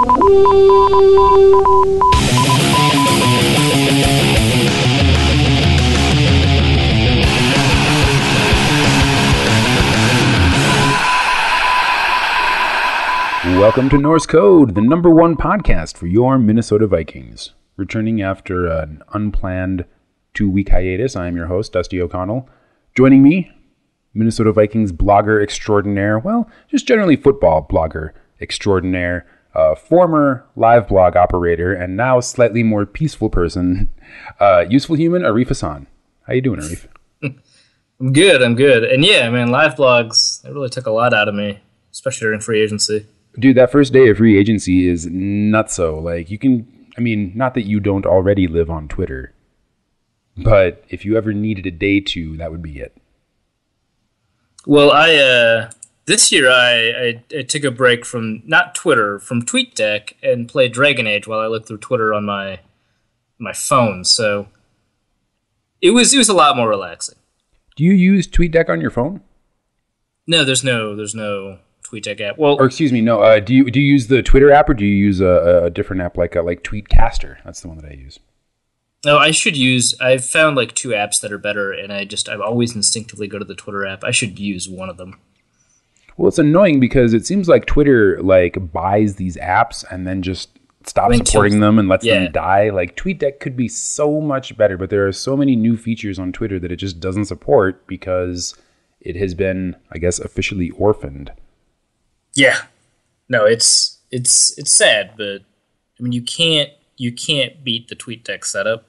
Welcome to Norse Code, the number one podcast for your Minnesota Vikings. Returning after an unplanned two week hiatus, I am your host, Dusty O'Connell. Joining me, Minnesota Vikings blogger extraordinaire, well, just generally football blogger extraordinaire, uh, former live blog operator, and now slightly more peaceful person, uh, useful human, Arif Hassan. How you doing, Arif? I'm good, I'm good. And yeah, man, live blogs, they really took a lot out of me, especially during free agency. Dude, that first day of free agency is nutso. Like, you can, I mean, not that you don't already live on Twitter, but if you ever needed a day to, that would be it. Well, I, uh, this year I, I, I took a break from, not Twitter, from TweetDeck and played Dragon Age while I looked through Twitter on my, my phone. So it was, it was a lot more relaxing. Do you use TweetDeck on your phone? No, there's no, there's no TweetDeck app. Well, Or excuse me, no. Uh, do you do you use the Twitter app or do you use a, a different app like uh, like Tweetcaster? That's the one that I use. no, I should use. I've found like two apps that are better, and I just I always instinctively go to the Twitter app. I should use one of them. Well, it's annoying because it seems like Twitter like buys these apps and then just stops supporting them and lets Yeah. them die. Like TweetDeck could be so much better, but there are so many new features on Twitter that it just doesn't support because it has been, I guess, officially orphaned. Yeah, no, it's it's it's sad, but I mean you can't you can't beat the TweetDeck setup,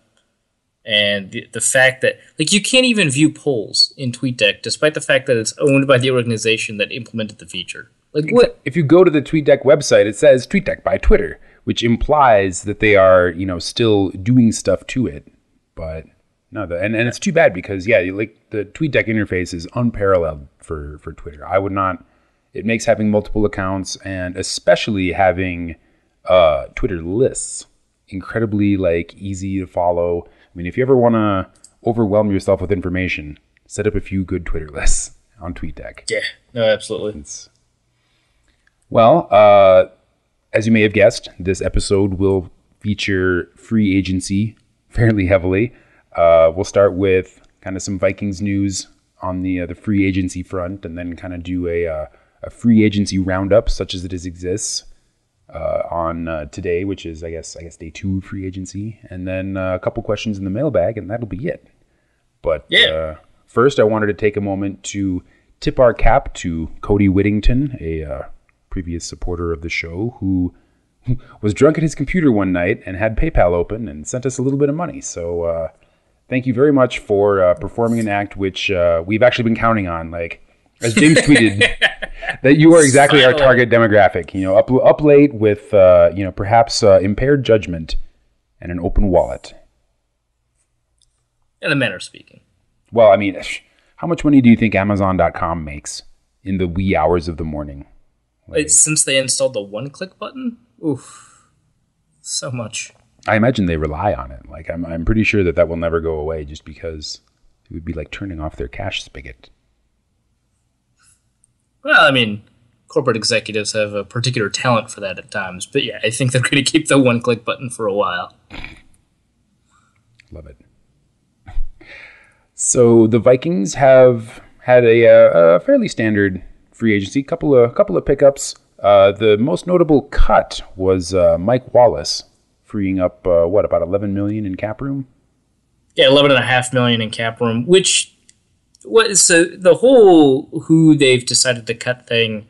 and the, the fact that like you can't even view polls in TweetDeck, despite the fact that it's owned by the organization that implemented the feature. Like what? If you go to the TweetDeck website, it says TweetDeck by Twitter, which implies that they are, you know, still doing stuff to it. But no, the, and, and it's too bad because yeah, like the TweetDeck interface is unparalleled for for Twitter. I would not. It makes having multiple accounts and especially having uh, Twitter lists incredibly like easy to follow. I mean, if you ever want to overwhelm yourself with information, set up a few good Twitter lists on TweetDeck. Yeah, no, absolutely. It's well, uh, as you may have guessed, this episode will feature free agency fairly heavily. Uh, we'll start with kind of some Vikings news on the uh, the free agency front, and then kind of do a uh, a free agency roundup, such as it is exists uh, on uh, today, which is I guess I guess day two of free agency, and then uh, a couple questions in the mailbag, and that'll be it. But Yeah. uh, first, I wanted to take a moment to tip our cap to Cody Whittington, a uh, previous supporter of the show, who was drunk at his computer one night and had PayPal open and sent us a little bit of money. So uh, thank you very much for uh, performing an act which uh, we've actually been counting on. Like as James tweeted, that you are exactly our target demographic. You know, up up late with uh, you know perhaps uh, impaired judgment and an open wallet. In a manner of speaking. Well, I mean, how much money do you think Amazon.com makes in the wee hours of the morning? Wait, since they installed the one-click button, oof, so much. I imagine they rely on it. Like, I'm, I'm pretty sure that that will never go away just because it would be like turning off their cash spigot. Well, I mean, corporate executives have a particular talent for that at times, but yeah, I think they're going to keep the one-click button for a while. Love it. So the Vikings have had a, uh, a fairly standard free agency, couple of couple of pickups. Uh, the most notable cut was uh, Mike Wallace, freeing up uh, what about 11 million in cap room. Yeah, eleven and a half million in cap room, which was so the whole who they've decided to cut thing.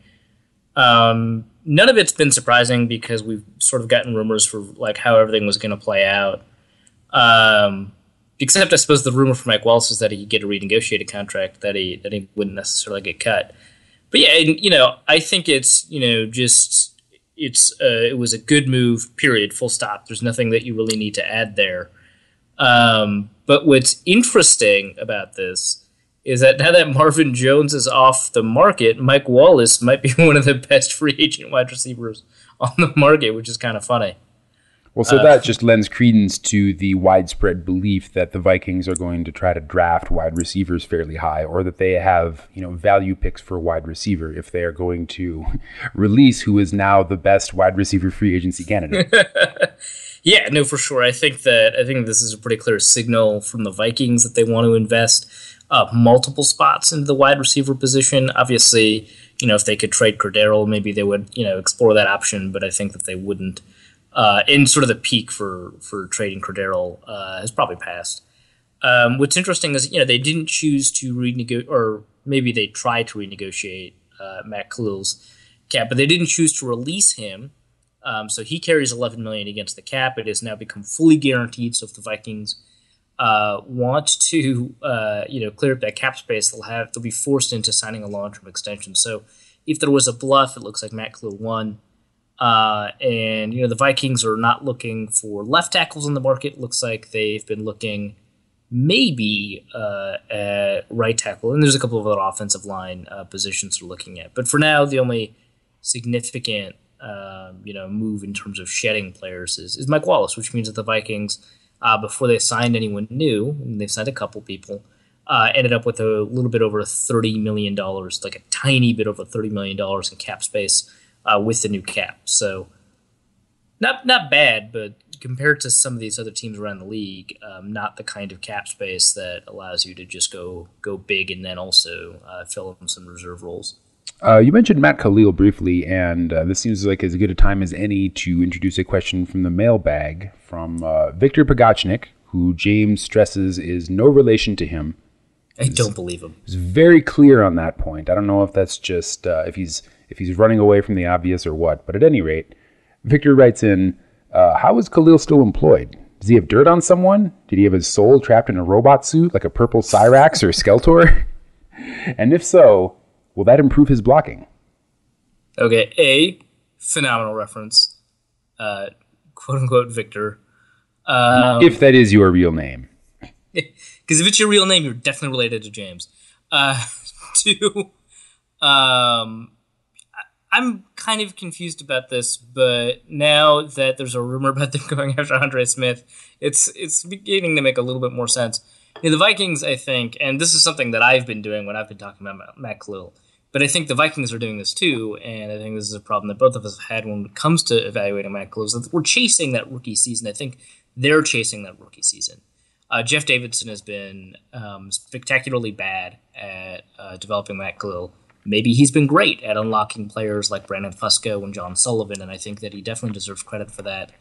Um, none of it's been surprising because we've sort of gotten rumors for like how everything was going to play out. Um, except I suppose the rumor from Mike Wallace is that he could get a renegotiated contract that he that he wouldn't necessarily get cut. But yeah, and, you know, I think it's you know just it's uh, it was a good move. Period. Full stop. There's nothing that you really need to add there. Um, but what's interesting about this is that now that Marvin Jones is off the market, Mike Wallace might be one of the best free agent wide receivers on the market, which is kind of funny. Well, so uh, that just lends credence to the widespread belief that the Vikings are going to try to draft wide receivers fairly high, or that they have you know value picks for a wide receiver if they are going to release who is now the best wide receiver free agency candidate. yeah, no, for sure. I think that I think this is a pretty clear signal from the Vikings that they want to invest uh, multiple spots into the wide receiver position. Obviously, you know if they could trade Cordarrelle, maybe they would you know explore that option, but I think that they wouldn't uh, in sort of the peak for for trading Cordarrelle uh, has probably passed. Um, what's interesting is you know they didn't choose to renegotiate, or maybe they tried to renegotiate uh, Matt Kalil's cap, but they didn't choose to release him. Um, so he carries 11 million against the cap. It has now become fully guaranteed. So if the Vikings uh, want to uh, you know clear up that cap space, they'll have they'll be forced into signing a long term extension. So if there was a bluff, it looks like Matt Kalil won. Uh, and you know the Vikings are not looking for left tackles in the market. Looks like they've been looking maybe uh, at right tackle, and there's a couple of other offensive line uh, positions they're looking at. But for now, the only significant um, you know move in terms of shedding players is, is Mike Wallace, which means that the Vikings, uh, before they signed anyone new, and they've signed a couple people. Uh, ended up with a little bit over thirty million dollars, like a tiny bit over thirty million dollars in cap space uh, with the new cap. So not not bad, but compared to some of these other teams around the league, um, not the kind of cap space that allows you to just go go big and then also uh, fill in some reserve roles. Uh, you mentioned Matt Kalil briefly, and uh, this seems like as good a time as any to introduce a question from the mailbag from uh, Victor Pagachnik, who James stresses is no relation to him. I don't believe him. He's very clear on that point. I don't know if that's just uh, if he's if he's running away from the obvious or what. But at any rate, Victor writes in, uh, "How is Kalil still employed? Does he have dirt on someone? Did he have his soul trapped in a robot suit like a purple Cyrax or Skeletor? and if so, will that improve his blocking?" Okay, a phenomenal reference, uh, quote unquote Victor. Um, if that is your real name. Because if it's your real name, you're definitely related to James. Uh, two, um, I'm kind of confused about this, but now that there's a rumor about them going after Andre Smith, it's it's beginning to make a little bit more sense. Know, the Vikings, I think, and this is something that I've been doing when I've been talking about Matt Kalil, but I think the Vikings are doing this too, and I think this is a problem that both of us have had when it comes to evaluating Matt Kalil. Is we're chasing that rookie season. I think they're chasing that rookie season. Uh, Jeff Davidson has been um, spectacularly bad at uh, developing Matt Kalil maybe he's been great at unlocking players like Brandon Fusco and John Sullivan, and I think that he definitely deserves credit for that.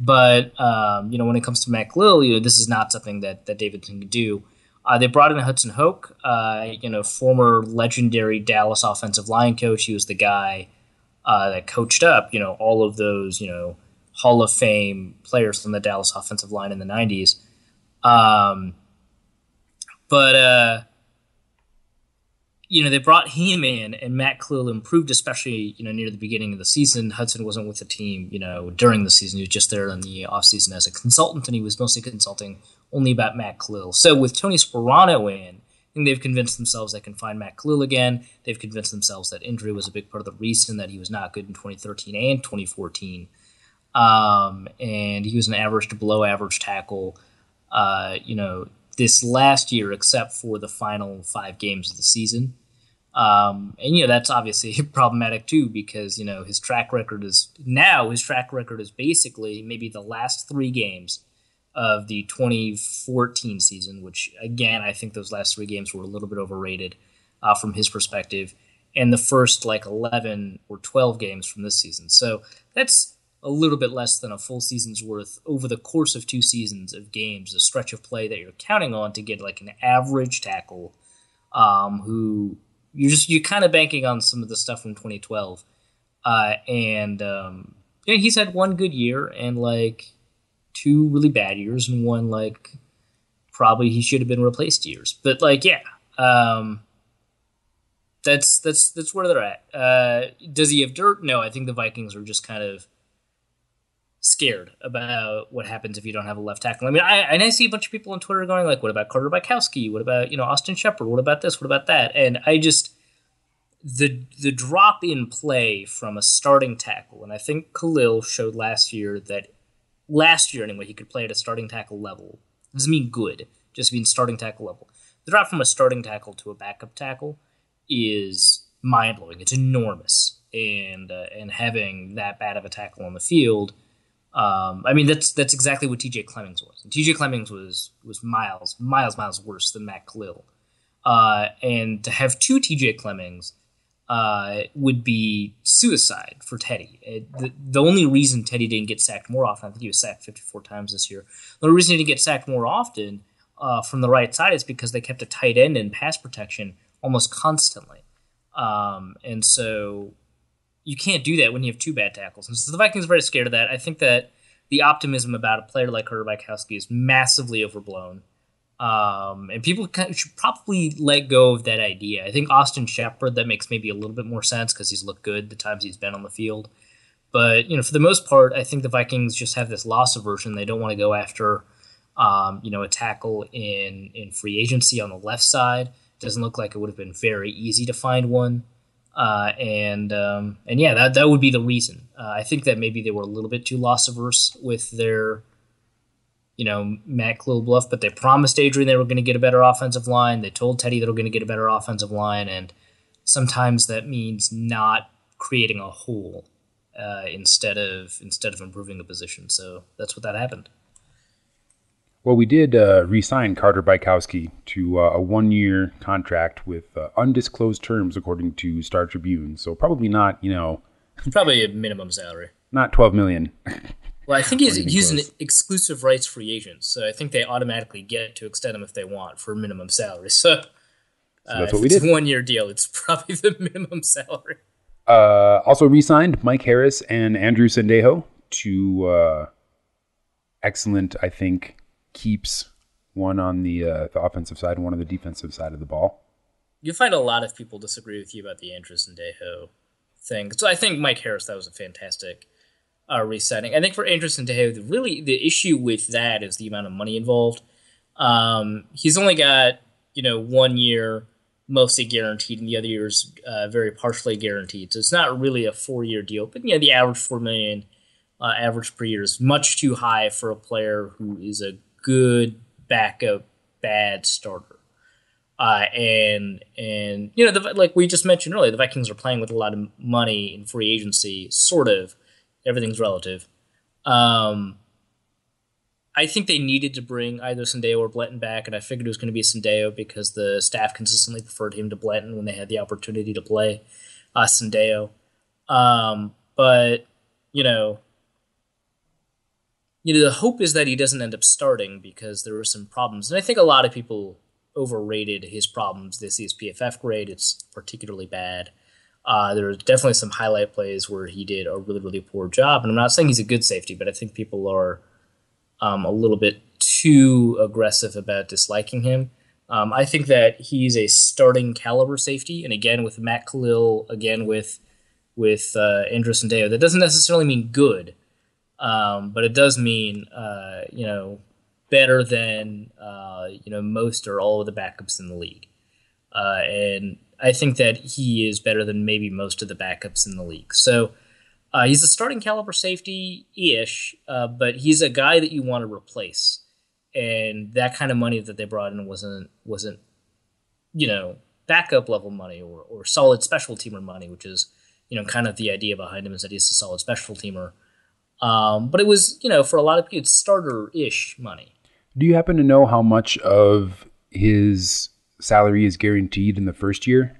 But um, you know, when it comes to Matt Kalil, you know, this is not something that that Davidson can do. Uh, they brought in Hudson Houck, uh, you know, former legendary Dallas offensive line coach. He was the guy uh, that coached up, you know, all of those, you know, Hall of Fame players from the Dallas offensive line in the '90s. Um, but uh, you know, they brought him in, and Matt Kalil improved, especially you know near the beginning of the season. Hudson wasn't with the team, you know, during the season. He was just there in the offseason as a consultant, and he was mostly consulting only about Matt Kalil. So with Tony Sparano in, I think they've convinced themselves they can find Matt Kalil again. They've convinced themselves that injury was a big part of the reason that he was not good in 2013 and 2014. Um, and he was an average to below average tackle. Uh, you know, this last year, except for the final five games of the season. Um, and you know that's obviously problematic too because you know his track record is now his track record is basically maybe the last three games of the 2014 season, which again I think those last three games were a little bit overrated uh, from his perspective, and the first like 11 or 12 games from this season. So that's a little bit less than a full season's worth over the course of two seasons of games, a stretch of play that you're counting on to get like an average tackle um, who you're just you're kind of banking on some of the stuff from 2012, uh, and um, yeah, he's had one good year and like two really bad years and one like probably he should have been replaced years. But like yeah, um, that's that's that's where they're at. Uh, does he have dirt? No, I think the Vikings are just kind of scared about what happens if you don't have a left tackle. I mean, I, and I see a bunch of people on Twitter going like, "What about Carter Bykowski? What about you know Austin Shepherd? What about this? What about that?" And I just the the drop in play from a starting tackle, and I think Kalil showed last year that last year anyway, he could play at a starting tackle level. It doesn't mean good, just means starting tackle level. The drop from a starting tackle to a backup tackle is mind blowing. It's enormous, and uh, and having that bad of a tackle on the field, um, I mean that's that's exactly what T.J. Clemmings was. T.J. Clemmings was was miles miles miles worse than Matt Kalil, uh, and to have two T.J. Clemmings uh, would be suicide for Teddy. It, the, the only reason Teddy didn't get sacked more often, I think he was sacked 54 times this year. The only reason he didn't get sacked more often uh, from the right side is because they kept a tight end in pass protection almost constantly. Um, and so you can't do that when you have two bad tackles. And so the Vikings are very scared of that. I think that the optimism about a player like Carter Bykowski is massively overblown. Um, and people should probably let go of that idea. I think Austin Shepherd, that makes maybe a little bit more sense because he's looked good the times he's been on the field. But, you know, for the most part, I think the Vikings just have this loss aversion. They don't want to go after, um, you know, a tackle in, in free agency on the left side. Doesn't look like it would have been very easy to find one. Uh, and um, and yeah, that that would be the reason. Uh, I think that maybe they were a little bit too loss averse with their, you know, Matt Bluff, but they promised Adrian they were going to get a better offensive line. They told Teddy they were going to get a better offensive line, and sometimes that means not creating a hole uh, instead of instead of improving the position. So that's what that happened. Well, we did uh, re-sign Carter Bykowski to uh, a one-year contract with uh, undisclosed terms, according to Star Tribune. So probably not, you know, probably a minimum salary, not twelve million. well, I think he's he's an exclusive rights free agent, so I think they automatically get to extend him if they want for minimum salary. So, so that's uh, what we did. One-year deal. It's probably the minimum salary. Uh, also re-signed Mike Harris and Andrew Sendejo to uh, excellent, I think keeps one on the uh, the offensive side and one on the defensive side of the ball. You find a lot of people disagree with you about the Andrew Deho thing. So I think Mike Harris that was a fantastic uh, resetting. I think for Andrew Sendejo, the, really the issue with that is the amount of money involved. Um, he's only got you know one year mostly guaranteed, and the other year's uh, very partially guaranteed. So it's not really a four year deal, but yeah, the average four million uh, average per year is much too high for a player who is a good backup bad starter. Uh, and and you know the, like we just mentioned earlier, the Vikings are playing with a lot of money in free agency. Sort of, everything's relative. Um, I think they needed to bring either Sendejo or Blanton back, and I figured it was going to be Sendejo because the staff consistently preferred him to Blanton when they had the opportunity to play uh, Sendejo. Um, but you know, you know, the hope is that he doesn't end up starting because there were some problems. And I think a lot of people overrated his problems this year's PFF grade. It's particularly bad. Uh, there are definitely some highlight plays where he did a really, really poor job. And I'm not saying he's a good safety, but I think people are um, a little bit too aggressive about disliking him. Um, I think that he's a starting caliber safety, and again with Matt Kalil, again with with uh, Andrew Sendejo, that doesn't necessarily mean good. Um, but it does mean, uh, you know, better than, uh, you know, most or all of the backups in the league. Uh, and I think that he is better than maybe most of the backups in the league. So uh, he's a starting caliber safety ish, uh, but he's a guy that you want to replace. And that kind of money that they brought in wasn't wasn't, you know, backup level money or, or solid special teamer money, which is, you know, kind of the idea behind him is that he's a solid special teamer. Um, but it was, you know, for a lot of people, it's starter ish money. Do you happen to know how much of his salary is guaranteed in the first year?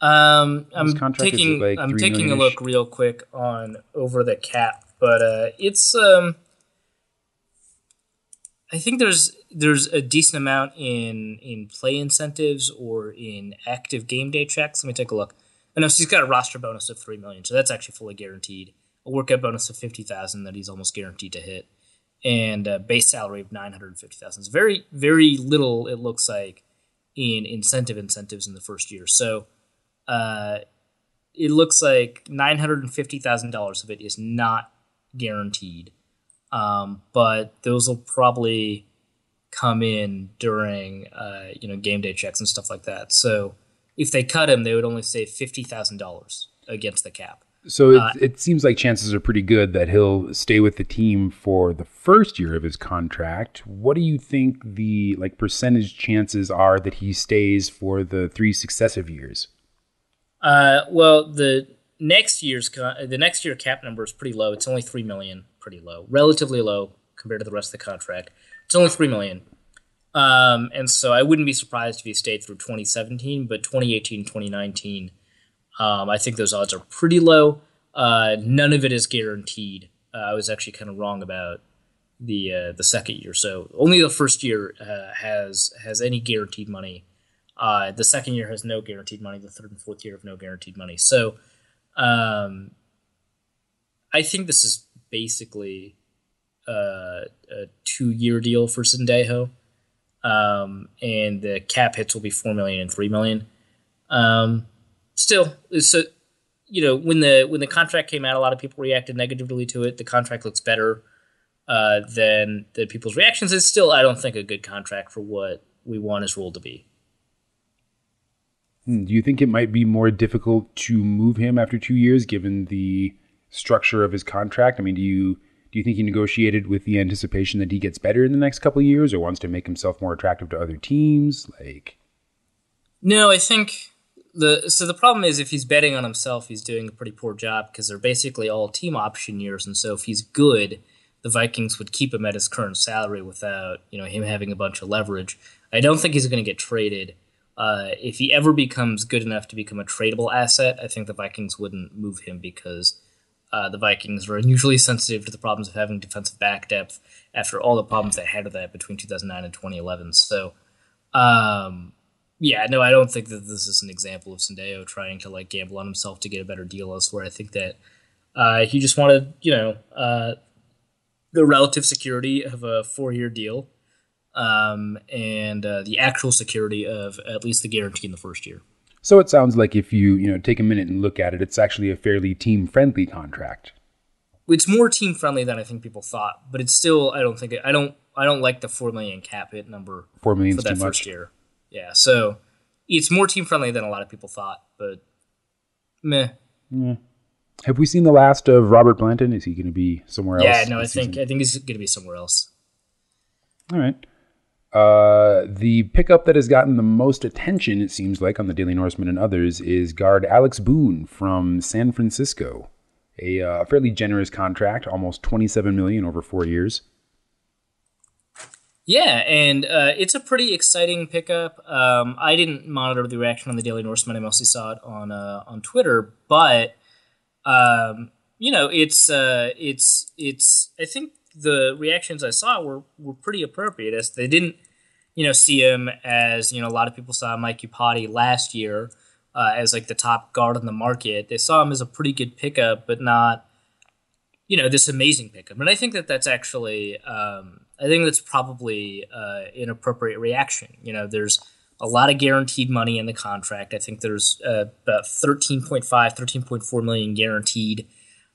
Um, I'm taking like I'm taking a look real quick on over the cap, but uh, it's um, I think there's there's a decent amount in in play incentives or in active game day checks. Let me take a look. I know so he's got a roster bonus of three million, so that's actually fully guaranteed a workout bonus of fifty thousand that he's almost guaranteed to hit, and a base salary of nine hundred fifty thousand. It's very very little. It looks like in incentive incentives in the first year. So, uh, it looks like nine hundred and fifty thousand dollars of it is not guaranteed, um, but those will probably come in during uh, you know game day checks and stuff like that. So if they cut him, they would only save fifty thousand dollars against the cap. So it, uh, it seems like chances are pretty good that he'll stay with the team for the first year of his contract. What do you think the like percentage chances are that he stays for the three successive years? Uh, well, the next year's the next year cap number is pretty low. It's only three million, pretty low, relatively low compared to the rest of the contract. It's only three million. Um, and so I wouldn't be surprised if he stayed through 2017, but 2018, 2019 um, I think those odds are pretty low. Uh, none of it is guaranteed. Uh, I was actually kind of wrong about the uh, the second year. So only the first year uh, has has any guaranteed money. Uh, the second year has no guaranteed money. The third and fourth year have no guaranteed money. So um, I think this is basically uh, a two year deal for Sendejo. Um, and the cap hits will be four million and three million. Um, still, so you know when the when the contract came out, a lot of people reacted negatively to it. The contract looks better uh, than the people's reactions. It's still, I don't think, a good contract for what we want his role to be. Hmm, do you think it might be more difficult to move him after two years, given the structure of his contract? I mean, do you do you think he negotiated with the anticipation that he gets better in the next couple of years, or wants to make himself more attractive to other teams? Like, no, I think the so the problem is if he's betting on himself, he's doing a pretty poor job because they're basically all team option years, and so if he's good, the Vikings would keep him at his current salary without you know him having a bunch of leverage. I don't think he's going to get traded. Uh, if he ever becomes good enough to become a tradable asset, I think the Vikings wouldn't move him because uh, the Vikings are unusually sensitive to the problems of having defensive back depth after all the problems they had with that between 2009 and 2011. So, um, yeah, no, I don't think that this is an example of Sendejo trying to like gamble on himself to get a better deal elsewhere. I think that uh, he just wanted, you know, uh, the relative security of a four-year deal, um, and uh, the actual security of at least the guarantee in the first year. So it sounds like if you you know take a minute and look at it, it's actually a fairly team-friendly contract. It's more team-friendly than I think people thought, but it's still I don't think it, I don't I don't like the four million cap hit number. Four million for that first much. year. Yeah, so it's more team friendly than a lot of people thought, but meh. Yeah. Have we seen the last of Robert Blanton? Is he going to be somewhere else? Yeah, no, I think season? I think he's going to be somewhere else. All right. Uh, the pickup that has gotten the most attention, it seems like, on the Daily Norseman and others, is guard Alex Boone from San Francisco. A uh, fairly generous contract, almost twenty-seven million over four years. Yeah, and uh, it's a pretty exciting pickup. Um, I didn't monitor the reaction on the Daily Norseman. I mostly saw it on uh, on Twitter, but um, you know, it's uh, it's it's. I think the reactions I saw were were pretty appropriate. As they didn't, you know, see him as you know a lot of people saw Mike Iupati last year uh, as like the top guard on the market. They saw him as a pretty good pickup, but not you know this amazing pickup. And I think that that's actually. Um, I think that's probably uh, an appropriate reaction. You know, there's a lot of guaranteed money in the contract. I think there's uh, about 13.5, 13.4 million guaranteed.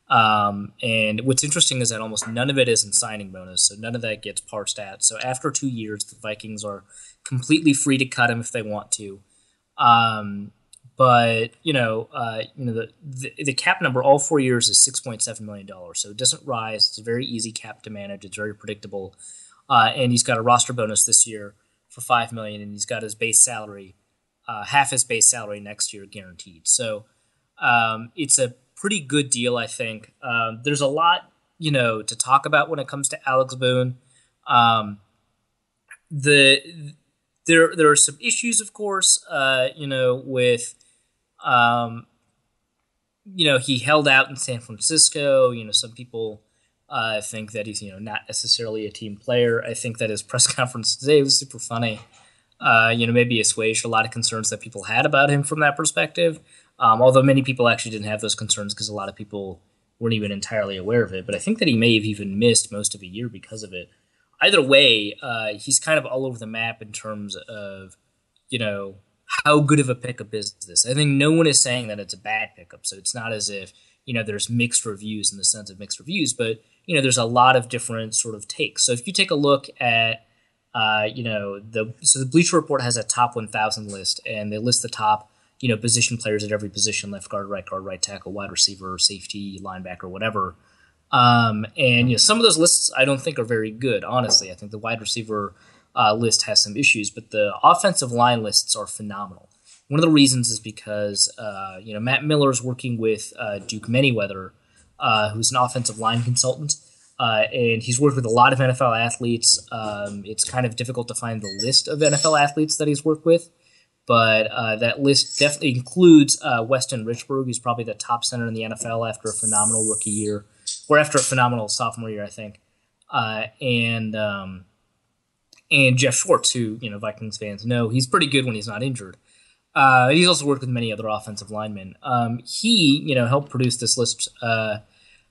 Um, and what's interesting is that almost none of it is in signing bonus, so none of that gets parsed out. So after two years, the Vikings are completely free to cut him if they want to. Um, but you know, uh, you know the, the, the cap number all four years is six point seven million dollars, so it doesn't rise. It's a very easy cap to manage. It's very predictable, uh, and he's got a roster bonus this year for five million, and he's got his base salary, uh, half his base salary next year guaranteed. So um, it's a pretty good deal, I think. Um, there's a lot you know to talk about when it comes to Alex Boone. Um, the there there are some issues, of course, uh, you know, with um, you know, he held out in San Francisco. You know, some people uh, think that he's you know not necessarily a team player. I think that his press conference today was super funny. Uh, you know, maybe assuaged a lot of concerns that people had about him from that perspective. Um, although many people actually didn't have those concerns because a lot of people weren't even entirely aware of it. But I think that he may have even missed most of a year because of it. Either way, uh, he's kind of all over the map in terms of you know how good of a pickup is this? I think no one is saying that it's a bad pickup. So it's not as if, you know, there's mixed reviews in the sense of mixed reviews, but, you know, there's a lot of different sort of takes. So if you take a look at, uh, you know, the, so the Bleacher Report has a top 1,000 list and they list the top, you know, position players at every position: left guard, right guard, right tackle, wide receiver, safety, linebacker, whatever. Um, and you know, some of those lists I don't think are very good. Honestly, I think the wide receiver uh, list has some issues, but the offensive line lists are phenomenal. One of the reasons is because uh, you know Matt Miller is working with uh, Duke Manyweather, uh, who's an offensive line consultant, uh, and he's worked with a lot of NFL athletes. Um, it's kind of difficult to find the list of NFL athletes that he's worked with, but uh, that list definitely includes Weston Richburg, who's probably the top center in the NFL after a phenomenal rookie year, or after a phenomenal sophomore year, I think, and um, and Geoff Schwartz, who you know Vikings fans know, he's pretty good when he's not injured. Uh, he's also worked with many other offensive linemen. Um, he, you know, helped produce this list uh,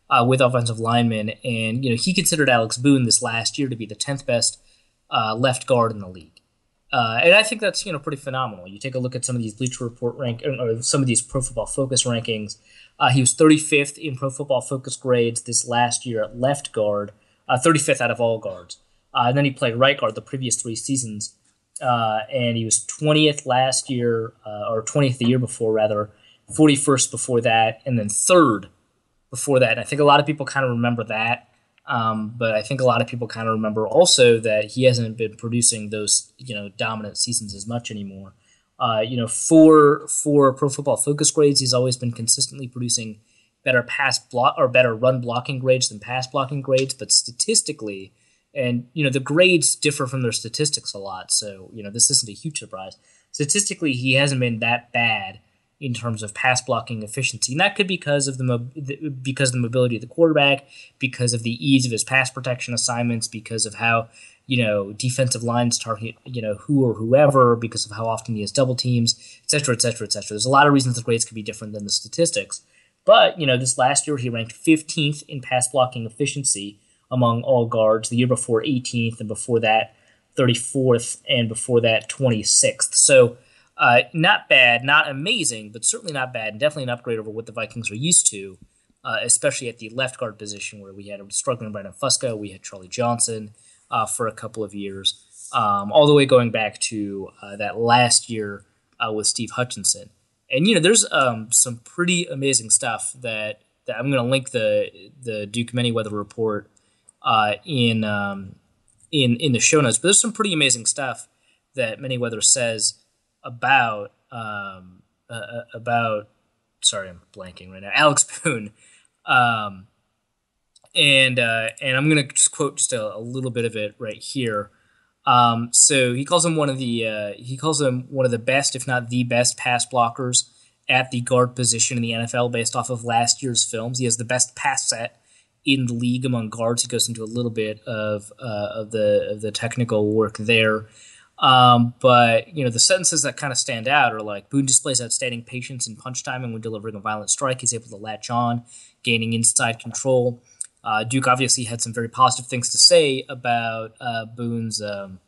uh, with offensive linemen, and you know, he considered Alex Boone this last year to be the tenth best uh, left guard in the league, uh, and I think that's you know pretty phenomenal. You take a look at some of these Bleacher Report rank or some of these Pro Football Focus rankings. Uh, he was 35th in Pro Football Focus grades this last year at left guard, 35th out of all guards. Uh, and then he played right guard the previous three seasons. Uh, and he was 20th last year, uh, or 20th the year before, rather, 41st before that, and then third before that. And I think a lot of people kind of remember that. Um, but I think a lot of people kind of remember also that he hasn't been producing those, you know, dominant seasons as much anymore. Uh, you know, for for Pro Football Focus grades, he's always been consistently producing better pass block or better run blocking grades than pass blocking grades. But statistically, and you know the grades differ from their statistics a lot so you know this isn't a huge surprise. Statistically he hasn't been that bad in terms of pass blocking efficiency and that could be because of the mo- because of the mobility of the quarterback because of the ease of his pass protection assignments because of how you know defensive lines target you know who or whoever because of how often he has double teams etc etc etc there's a lot of reasons the grades could be different than the statistics. But you know this last year he ranked 15th in pass blocking efficiency among all guards. The year before, 18th, and before that, 34th, and before that, 26th. So, uh, not bad, not amazing, but certainly not bad, and definitely an upgrade over what the Vikings are used to, uh, especially at the left guard position where we had a struggling Brandon Fusco, we had Charlie Johnson uh, for a couple of years, um, all the way going back to uh, that last year uh, with Steve Hutchinson. And you know, there's um, some pretty amazing stuff that, that I'm going to link the the Duke Manyweather report uh, in um, in in the show notes. But there's some pretty amazing stuff that Manyweather says about um, uh, uh, about. Sorry, I'm blanking right now. Alex Boone, um, and uh, and I'm gonna just quote just a, a little bit of it right here. Um, so he calls him one of the uh, he calls him one of the best, if not the best, pass blockers at the guard position in the NFL based off of last year's films. He has the best pass set in the league among guards. He goes into a little bit of uh, of the of the technical work there. Um, but you know the sentences that kind of stand out are like Boone displays outstanding patience and punch timing when delivering a violent strike. He's able to latch on, gaining inside control. Uh, Duke obviously had some very positive things to say about uh, Boone's, um,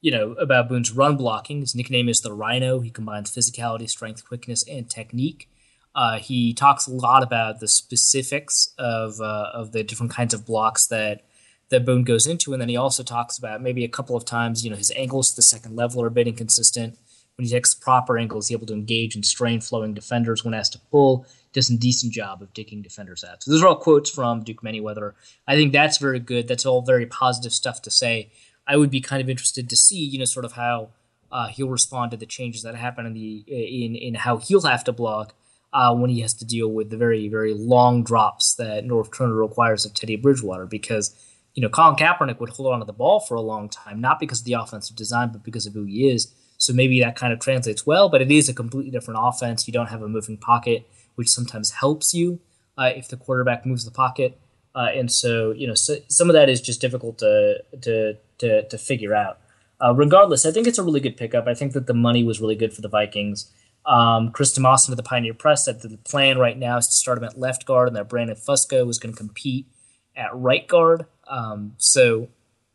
you know, about Boone's run blocking. His nickname is the Rhino. He combines physicality, strength, quickness, and technique. Uh, he talks a lot about the specifics of uh, of the different kinds of blocks that that Boone goes into, and then he also talks about maybe a couple of times, you know, his angles to the second level are a bit inconsistent. When he takes proper angles, he's able to engage and strain flowing defenders when asked to pull. Does a decent job of digging defenders out. So those are all quotes from Duke Manyweather. I think that's very good. That's all very positive stuff to say. I would be kind of interested to see, you know, sort of how uh, he'll respond to the changes that happen in the in in how he'll have to block uh, when he has to deal with the very, very long drops that Norv Turner requires of Teddy Bridgewater because, you know, Colin Kaepernick would hold on to the ball for a long time, not because of the offensive design, but because of who he is. So maybe that kind of translates well, but it is a completely different offense. You don't have a moving pocket, which sometimes helps you uh, if the quarterback moves the pocket. Uh, and so, you know, so, some of that is just difficult to, to, to, to figure out. Uh, regardless, I think it's a really good pickup. I think that the money was really good for the Vikings. Um, Chris Tomasson of the Pioneer Press said that the plan right now is to start him at left guard and that Brandon Fusco was going to compete at right guard. Um, so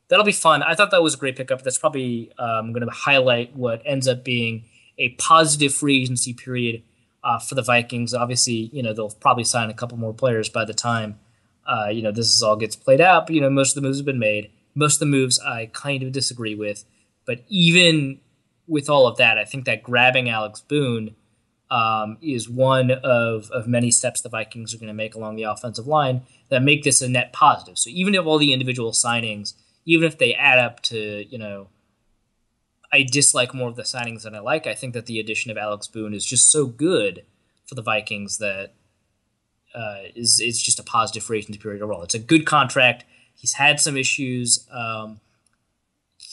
that'll be fun. I thought that was a great pickup. That's probably um, going to highlight what ends up being a positive free agency period uh, for the Vikings. Obviously, you know they'll probably sign a couple more players by the time uh, you know this is all gets played out. But you know most of the moves have been made. Most of the moves I kind of disagree with. But even with all of that, I think that grabbing Alex Boone um, is one of, of many steps the Vikings are going to make along the offensive line that make this a net positive. So even if all the individual signings, even if they add up to, you know, I dislike more of the signings than I like, I think that the addition of Alex Boone is just so good for the Vikings that uh, is it's just a positive for agency period overall. It's a good contract. He's had some issues. Um,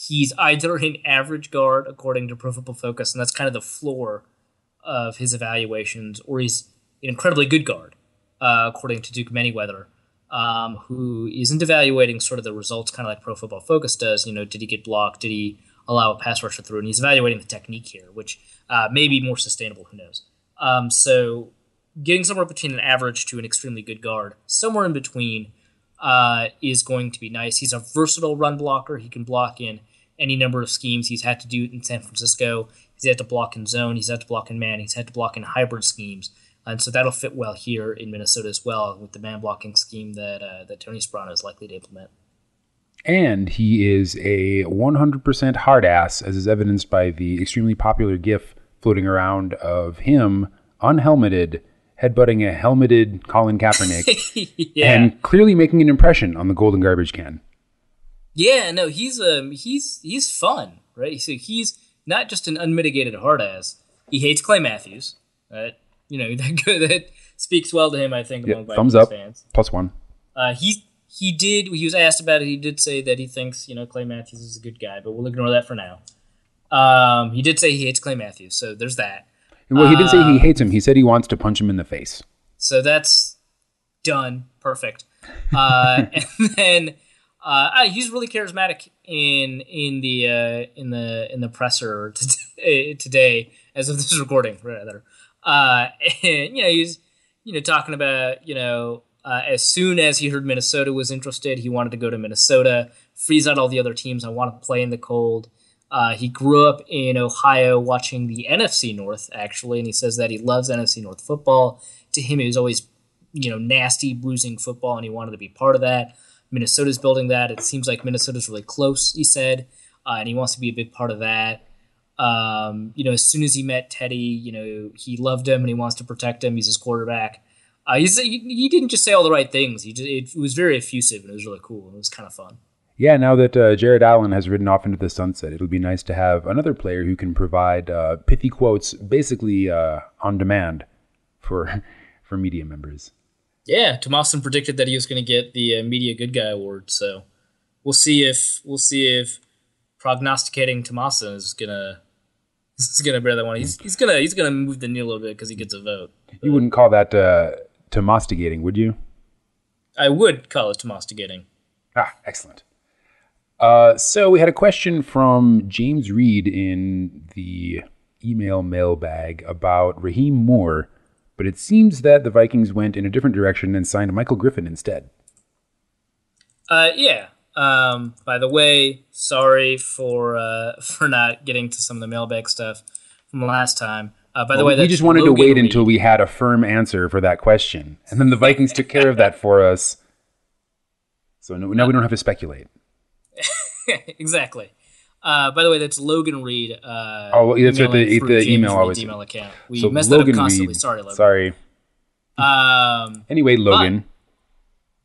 he's either an average guard according to Pro Football Focus, and that's kind of the floor of his evaluations, or he's an incredibly good guard, uh, according to Duke Manyweather, um, who isn't evaluating sort of the results kind of like Pro Football Focus does. You know, did he get blocked? Did he allow a pass rusher through? And he's evaluating the technique here, which uh, may be more sustainable. Who knows? Um, so getting somewhere between an average to an extremely good guard, somewhere in between, uh, is going to be nice. He's a versatile run blocker. He can block in any number of schemes. He's had to do it in San Francisco. He's had to block in zone. He's had to block in man. He's had to block in hybrid schemes. And so that'll fit well here in Minnesota as well with the man blocking scheme that uh, that Tony Sparano is likely to implement. And he is a 100% hard ass, as is evidenced by the extremely popular GIF floating around of him unhelmeted headbutting a helmeted Colin Kaepernick yeah. and clearly making an impression on the golden garbage can. Yeah, no, he's um he's he's fun, right? So he's not just an unmitigated hard ass. He hates Clay Matthews. That you know that that speaks well to him, I think, among yeah, thumbs up, fans. Plus one. Uh, he he did. He was asked about it. He did say that he thinks you know Clay Matthews is a good guy, but we'll ignore that for now. Um, he did say he hates Clay Matthews, so there's that. Well, he didn't say he uh, hates him. He said he wants to punch him in the face. So that's done. Perfect. Uh, and then uh, he's really charismatic in in the uh, in the in the presser today, today as of this recording rather. Uh, and you know he's you know talking about you know uh, as soon as he heard Minnesota was interested, he wanted to go to Minnesota, freeze out all the other teams. I want to play in the cold. Uh, he grew up in Ohio watching the NFC North, actually, and he says that he loves NFC North football. To him, it was always, you know, nasty, bruising football, and he wanted to be part of that. Minnesota's building that. It seems like Minnesota's really close, he said, uh, and he wants to be a big part of that. Um, you know, as soon as he met Teddy, you know, he loved him and he wants to protect him. He's his quarterback. Uh, he, he, didn't just say all the right things. He just, it, it, was very effusive and it was really cool. It was kind of fun. Yeah, now that uh, Jared Allen has ridden off into the sunset, it'll be nice to have another player who can provide uh, pithy quotes, basically uh, on demand for for media members. Yeah, Tomasson predicted that he was going to get the uh, Media Good Guy award, so we'll see if we'll see if prognosticating Tomasson is gonna is gonna bear that one. He's he's gonna he's gonna move the needle a little bit because he gets a vote. But you wouldn't call that uh, Tomastigating, would you? I would call it Tomastigating. Ah, excellent. Uh, so we had a question from James Reed in the email mailbag about Rahim Moore but it seems that the Vikings went in a different direction and signed Michael Griffin instead. Uh, yeah. Um, by the way, sorry for uh, for not getting to some of the mailbag stuff from last time. Uh, by well, the way, we just wanted Logan to wait Reed. until we had a firm answer for that question, and then the Vikings took care of that for us. So no, now we don't have to speculate. exactly. Uh, by the way, that's Logan Reed. Uh, oh, that's right. The, the email always email account. We so messed Logan that up constantly. Reed, sorry, Logan. Sorry. Um. Anyway, Logan.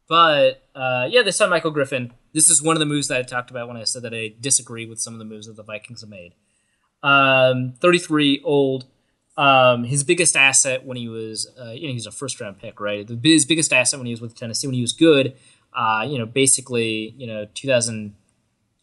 But, but uh, yeah, they signed Michael Griffin. This is one of the moves that I talked about when I said that I disagree with some of the moves that the Vikings have made. Um, 33, old. Um, his biggest asset when he was, uh, you know, he's a first round pick, right? His biggest asset when he was with Tennessee, when he was good, uh, you know, basically, you know, 2000-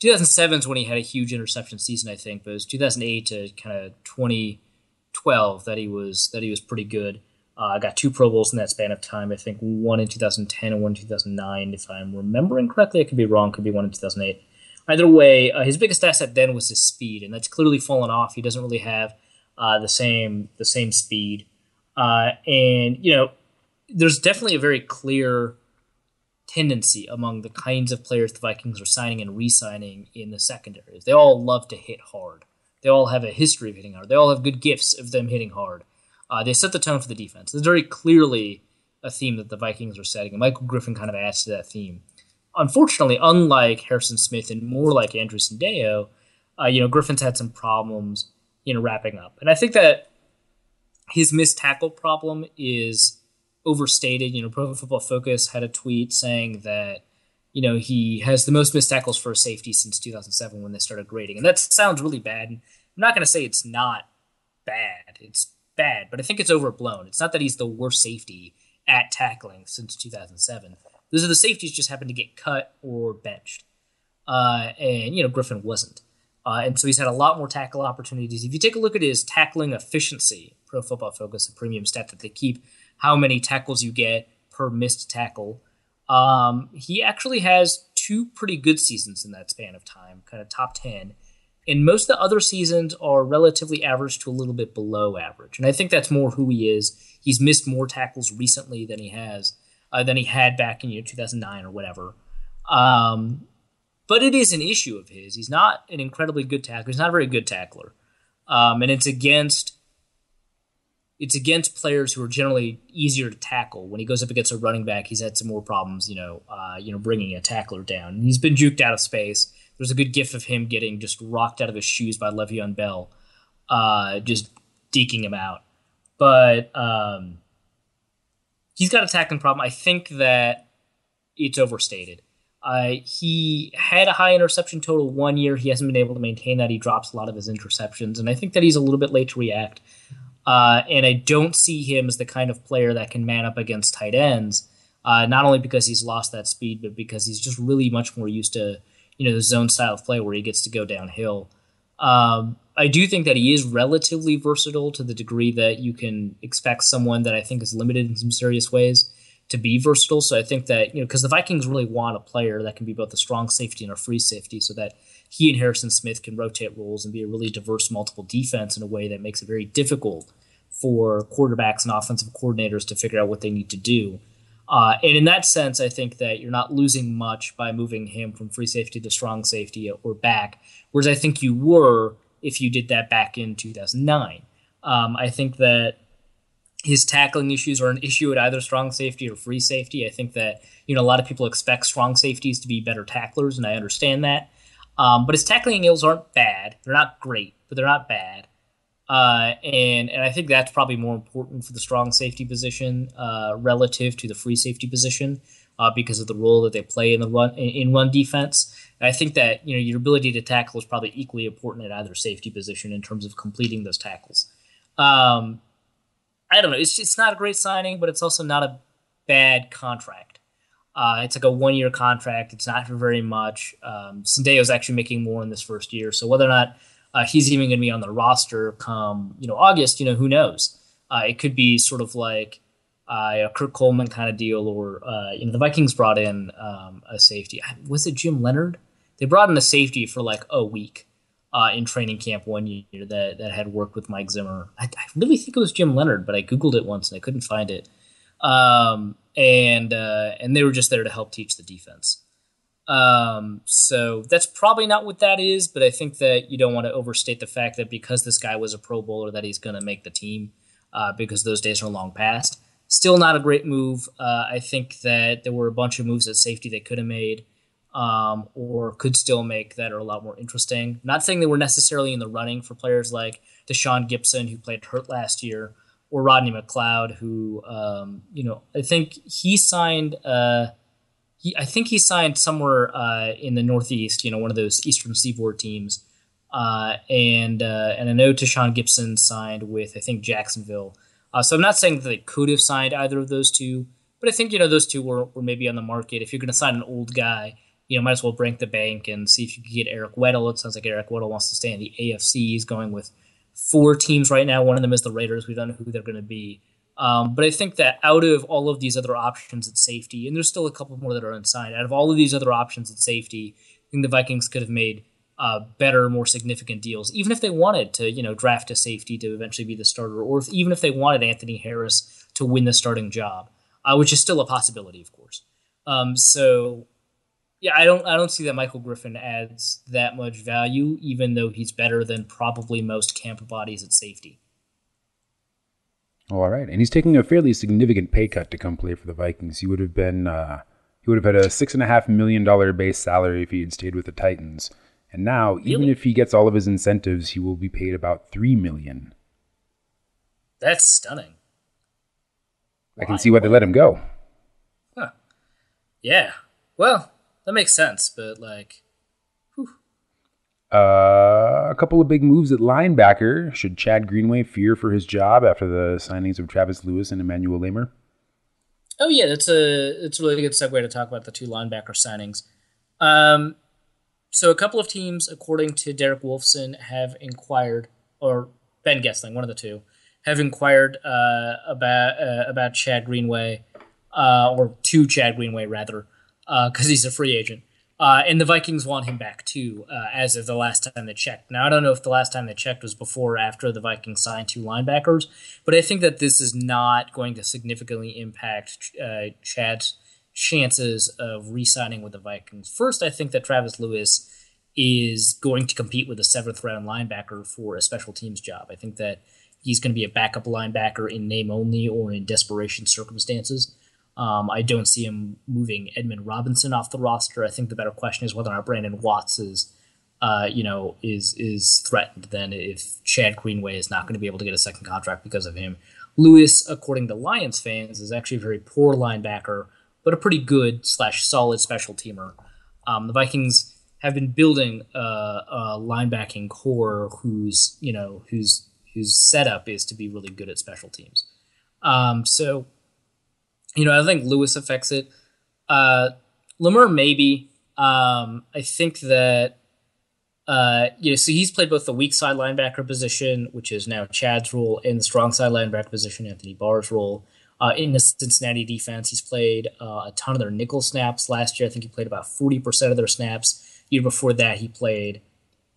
2007 is when he had a huge interception season, I think, but it was 2008 to kind of 2012 that he was that he was pretty good. Uh, got two Pro Bowls in that span of time. I think one in 2010 and one in 2009, if I'm remembering correctly. I could be wrong. Could be one in 2008. Either way, uh, his biggest asset then was his speed, and that's clearly fallen off. He doesn't really have uh, the same the same speed, uh, and you know, there's definitely a very clear tendency among the kinds of players the Vikings are signing and re-signing in the secondaries. They all love to hit hard. They all have a history of hitting hard. They all have good gifts of them hitting hard. Uh, they set the tone for the defense. It's very clearly a theme that the Vikings are setting, and Michael Griffin kind of adds to that theme. Unfortunately, unlike Harrison Smith and more like Andrew Sendejo, uh, you know Griffin's had some problems, you know, wrapping up, and I think that his missed tackle problem is overstated. You know, Pro Football Focus had a tweet saying that you know he has the most missed tackles for a safety since 2007 when they started grading, and that sounds really bad. And I'm not going to say it's not bad. It's bad, but I think it's overblown. It's not that he's the worst safety at tackling since 2007. Those are the safeties just happen to get cut or benched, uh, and you know Griffin wasn't. Uh, and so he's had a lot more tackle opportunities. If you take a look at his tackling efficiency, Pro Football Focus, a premium stat that they keep, how many tackles you get per missed tackle, um, he actually has two pretty good seasons in that span of time, kind of top 10. And most of the other seasons are relatively average to a little bit below average. And I think that's more who he is. He's missed more tackles recently than he has, uh, than he had back in you know, 2009 or whatever. Um, but it is an issue of his. He's not an incredibly good tackler. He's not a very good tackler, um, and it's against it's against players who are generally easier to tackle. When he goes up against a running back, he's had some more problems. You know, uh, you know, bringing a tackler down. He's been juked out of space. There's a good gif of him getting just rocked out of his shoes by Le'Veon Bell, uh, just deking him out. But um, he's got a tackling problem. I think that it's overstated. Uh, he had a high interception total one year. He hasn't been able to maintain that. He drops a lot of his interceptions, and I think that he's a little bit late to react. Uh, and I don't see him as the kind of player that can man up against tight ends. Uh, not only because he's lost that speed, but because he's just really much more used to you know the zone style of play where he gets to go downhill. Um, I do think that he is relatively versatile to the degree that you can expect someone that I think is limited in some serious ways to be versatile. So I think that, you know, because the Vikings really want a player that can be both a strong safety and a free safety so that he and Harrison Smith can rotate roles and be a really diverse multiple defense in a way that makes it very difficult for quarterbacks and offensive coordinators to figure out what they need to do. Uh, and in that sense, I think that you're not losing much by moving him from free safety to strong safety or back, whereas I think you were if you did that back in 2009. Um, I think that his tackling issues are an issue at either strong safety or free safety. I think that you know a lot of people expect strong safeties to be better tacklers, and I understand that. Um, but his tackling skills aren't bad; they're not great, but they're not bad. Uh, and and I think that's probably more important for the strong safety position uh, relative to the free safety position uh, because of the role that they play in the run in run defense. And I think that you know your ability to tackle is probably equally important at either safety position in terms of completing those tackles. Um, I don't know. It's it's not a great signing, but it's also not a bad contract. Uh, it's like a one year contract. It's not for very much. Um, is actually making more in this first year, so whether or not uh, he's even going to be on the roster come you know August, you know who knows? Uh, it could be sort of like uh, a Kurt Coleman kind of deal, or uh, you know the Vikings brought in um, a safety. Was it Jim Leonard? They brought in a safety for like a week uh, in training camp one year that, that had worked with Mike Zimmer. I, I, really think it was Jim Leonard, but I googled it once and I couldn't find it. Um, and uh, and they were just there to help teach the defense. Um, so that's probably not what that is, but I think that you don't want to overstate the fact that because this guy was a Pro Bowler, that he's going to make the team uh, because those days are long past. Still not a great move. Uh, I think that there were a bunch of moves at safety they could have made um, or could still make that are a lot more interesting. Not saying they were necessarily in the running for players like Tashaun Gipson, who played hurt last year, or Rodney McLeod, who um, you know I think he signed. Uh, he, I think he signed somewhere uh, in the Northeast, you know, one of those Eastern Seaboard teams. Uh, and uh, and I know Tashaun Gipson signed with I think Jacksonville. Uh, so I'm not saying that they could have signed either of those two, but I think you know those two were, were maybe on the market. If you're going to sign an old guy, you know, might as well break the bank and see if you can get Eric Weddle. It sounds like Eric Weddle wants to stay in the AFC. He's going with four teams right now. One of them is the Raiders. We don't know who they're going to be. Um, but I think that out of all of these other options at safety, and there's still a couple more that are unsigned, out of all of these other options at safety, I think the Vikings could have made uh, better, more significant deals, even if they wanted to, you know, draft a safety to eventually be the starter, or if, even if they wanted Anthony Harris to win the starting job, uh, which is still a possibility, of course. Um, so yeah, I don't I don't see that Michael Griffin adds that much value, even though he's better than probably most camp bodies at safety. All right, and he's taking a fairly significant pay cut to come play for the Vikings. He would have been uh, he would have had a six and a half million dollar base salary if he had stayed with the Titans, and now really? even if he gets all of his incentives, he will be paid about three million. That's stunning. I can see why they let him go. Huh. Yeah. Well, that makes sense, but like, uh, a couple of big moves at linebacker. Should Chad Greenway fear for his job after the signings of Travis Lewis and Emmanuel Lamur? Oh yeah, that's a it's a really good segue to talk about the two linebacker signings. Um, so a couple of teams, according to Derek Wolfson, have inquired, or Ben Goessling, one of the two, have inquired uh, about uh, about Chad Greenway, uh, or to Chad Greenway rather, because uh, he's a free agent. Uh, and the Vikings want him back too, uh, as of the last time they checked. Now, I don't know if the last time they checked was before or after the Vikings signed two linebackers, but I think that this is not going to significantly impact uh, Chad's chances of re signing with the Vikings. First, I think that Travis Lewis is going to compete with a seventh round linebacker for a special teams job. I think that he's going to be a backup linebacker in name only or in desperation circumstances. Um, I don't see him moving Edmund Robinson off the roster. I think the better question is whether or not Brandon Watts is, uh, you know, is is threatened. Then if Chad Greenway is not going to be able to get a second contract because of him, Lewis, according to Lions fans, is actually a very poor linebacker, but a pretty good slash solid special teamer. Um, the Vikings have been building a, a linebacking corps whose you know whose whose setup is to be really good at special teams. Um, so you know, I think Lewis affects it. Uh, Lamur maybe. Um, I think that uh, you know, so he's played both the weak side linebacker position, which is now Chad's role, and the strong side linebacker position, Anthony Barr's role. Uh, in the Cincinnati defense, he's played uh, a ton of their nickel snaps last year. I think he played about forty percent of their snaps. Year before that, he played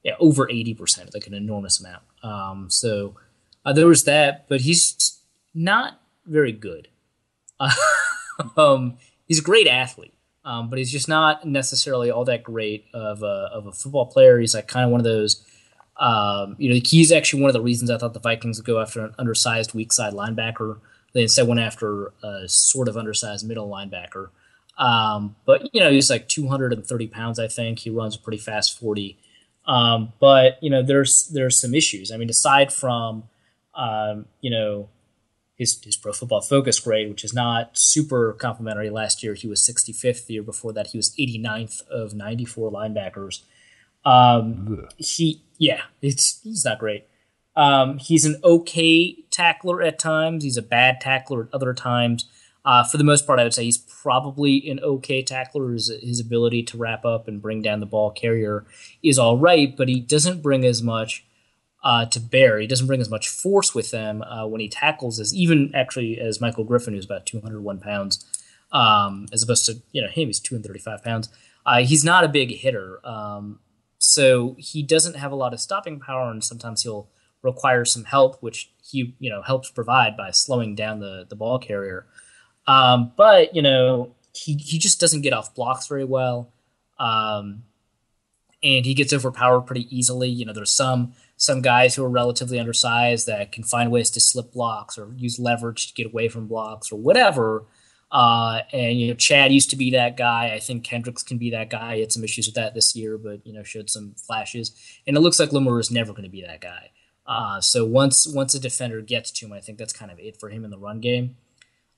yeah, over eighty percent, like an enormous amount. Um, so uh, there was that, but he's not very good. um, he's a great athlete, um, but he's just not necessarily all that great of a, of a football player. He's like kind of one of those. Um, you know, he's actually one of the reasons I thought the Vikings would go after an undersized weak side linebacker. They instead went after a sort of undersized middle linebacker. Um, but you know, he's like 230 pounds. I think he runs a pretty fast 40. Um, but you know, there's there's some issues. I mean, aside from um, you know his, his pro football focus grade, which is not super complimentary. Last year, he was 65th. The year before that, he was 89th of 94 linebackers. Um, he, yeah, it's, he's not great. Um, he's an okay tackler at times. He's a bad tackler at other times. Uh, for the most part, I would say he's probably an okay tackler. His, his ability to wrap up and bring down the ball carrier is all right, but he doesn't bring as much uh, to bear. He doesn't bring as much force with them uh, when he tackles as even actually as Michael Griffin, who's about 201 pounds, um, as opposed to you know him, he's 235 pounds. Uh, he's not a big hitter, um, so he doesn't have a lot of stopping power, and sometimes he'll require some help, which he you know helps provide by slowing down the the ball carrier. Um, but you know he he just doesn't get off blocks very well. Um, and he gets overpowered pretty easily. You know, there's some some guys who are relatively undersized that can find ways to slip blocks or use leverage to get away from blocks or whatever. Uh, and you know, Chad used to be that guy. I think Kendricks can be that guy. He had some issues with that this year, but you know, showed some flashes. And it looks like Lamur is never going to be that guy. Uh, so once once a defender gets to him, I think that's kind of it for him in the run game.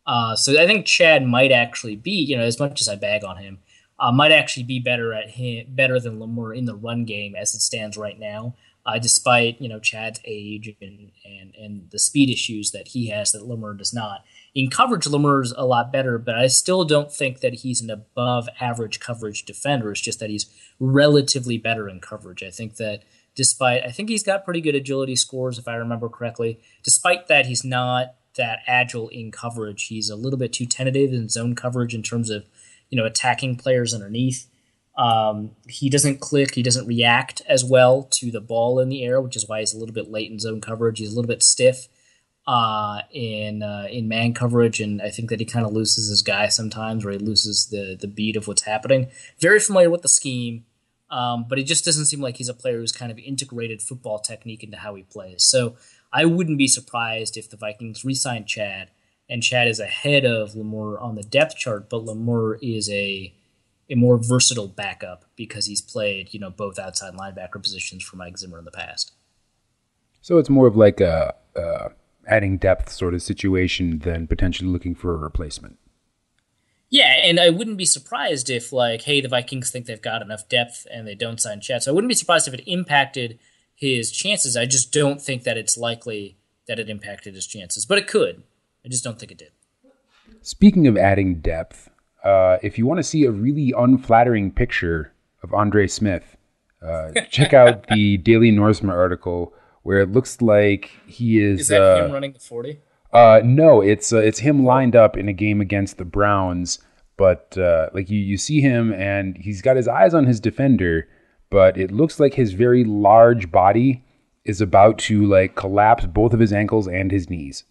Uh, so I think Chad might actually be, you know, as much as I bag on him, uh, might actually be better at him, better than Lamur in the run game as it stands right now uh, despite you know Chad's age and, and and the speed issues that he has that Lamur does not. In coverage, Lamur's a lot better, but I still don't think that he's an above average coverage defender. It's just that he's relatively better in coverage. I think that despite I think he's got pretty good agility scores if I remember correctly. Despite that, he's not that agile in coverage. He's a little bit too tentative in zone coverage in terms of you know attacking players underneath. Um, he doesn't click, he doesn't react as well to the ball in the air, which is why he's a little bit late in zone coverage. He's a little bit stiff uh, in uh, in man coverage, and I think that he kind of loses his guy sometimes, where he loses the the beat of what's happening. Very familiar with the scheme, um, but it just doesn't seem like he's a player who's kind of integrated football technique into how he plays. So I wouldn't be surprised if the Vikings re-signed Chad, and Chad is ahead of Lamur on the depth chart, but Lamur is a a more versatile backup because he's played, you know, both outside linebacker positions for Mike Zimmer in the past. So it's more of like a, a adding depth sort of situation than potentially looking for a replacement. Yeah, and I wouldn't be surprised if, like, hey, the Vikings think they've got enough depth and they don't sign Chet. So I wouldn't be surprised if it impacted his chances. I just don't think that it's likely that it impacted his chances, but it could. I just don't think it did. Speaking of adding depth, uh, if you want to see a really unflattering picture of Andre Smith, uh, check out the Daily Norseman article where it looks like he is. Is that uh, him running the 40? Uh, no, it's uh, it's him lined up in a game against the Browns, but uh, like you you see him and he's got his eyes on his defender, but it looks like his very large body is about to like collapse both of his ankles and his knees.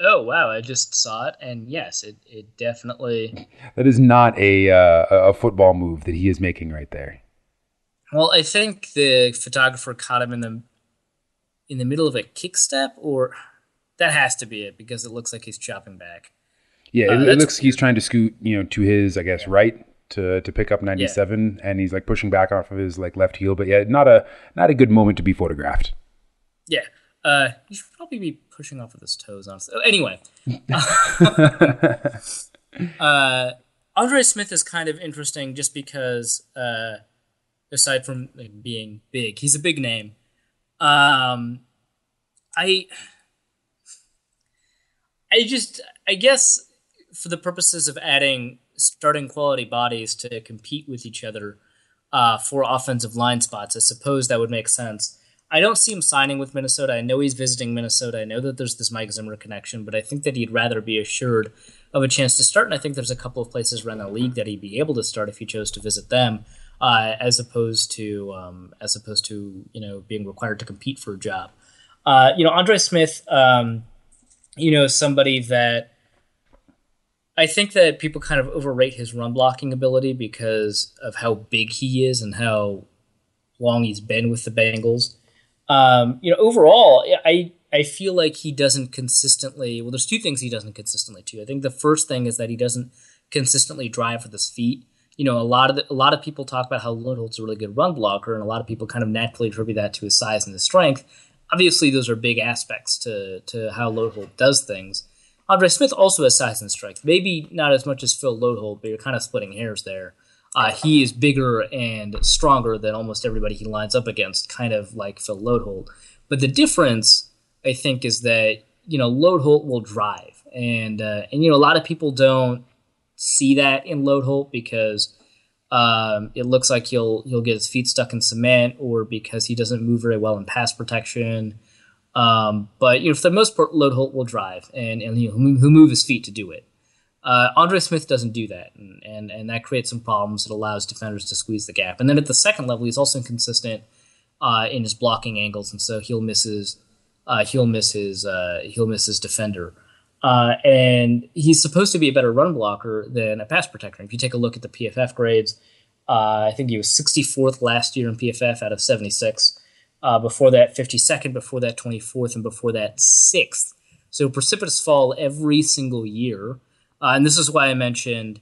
Oh wow! I just saw it, and yes, it, it definitely. That is not a uh, a football move that he is making right there. Well, I think the photographer caught him in the in the middle of a kick step, or that has to be it because it looks like he's chopping back. Yeah, Uh, it, it that's looks he's trying to scoot, you know, to his I guess right to to pick up 97 and he's like pushing back off of his like left heel, but yeah, not a not a good moment to be photographed. Yeah, uh, you should probably be pushing off with his toes. Honestly, anyway, uh, Andre Smith is kind of interesting just because, uh, aside from like, being big, he's a big name. Um, I, I just, I guess, for the purposes of adding starting quality bodies to compete with each other uh, for offensive line spots, I suppose that would make sense. I don't see him signing with Minnesota. I know he's visiting Minnesota. I know that there's this Mike Zimmer connection, but I think that he'd rather be assured of a chance to start. And I think there's a couple of places around the league that he'd be able to start if he chose to visit them, uh, as opposed to um, as opposed to you know being required to compete for a job. Uh, you know, Andre Smith, um, you know, somebody that I think that people kind of overrate his run blocking ability because of how big he is and how long he's been with the Bengals. Um, you know, overall, I I feel like he doesn't consistently. Well, there's two things he doesn't consistently do. I think the first thing is that he doesn't consistently drive with his feet. You know, a lot of the, a lot of people talk about how Loadholt's a really good run blocker, and a lot of people kind of naturally attribute that to his size and his strength. Obviously, those are big aspects to to how Loadholt does things. Andre Smith also has size and strength. Maybe not as much as Phil Loadholt, but you're kind of splitting hairs there. Uh, he is bigger and stronger than almost everybody he lines up against, kind of like Phil Loadholt. But the difference, I think, is that you know Loadholt will drive, and uh, and you know a lot of people don't see that in Loadholt because um, it looks like he'll he'll get his feet stuck in cement, or because he doesn't move very well in pass protection. Um, but you know, for the most part, Loadholt will drive, and and he'll move his feet to do it. Uh, Andre Smith doesn't do that, and, and and that creates some problems. It allows defenders to squeeze the gap. And then at the second level, he's also inconsistent uh, in his blocking angles, and so he'll miss his uh, he'll miss his uh, he'll miss his defender. Uh, and he's supposed to be a better run blocker than a pass protector. If you take a look at the PFF grades, uh, I think he was 64th last year in PFF out of 76. before that, 52nd. Before that, 24th, and before that, sixth. So precipitous fall every single year. Uh, and this is why I mentioned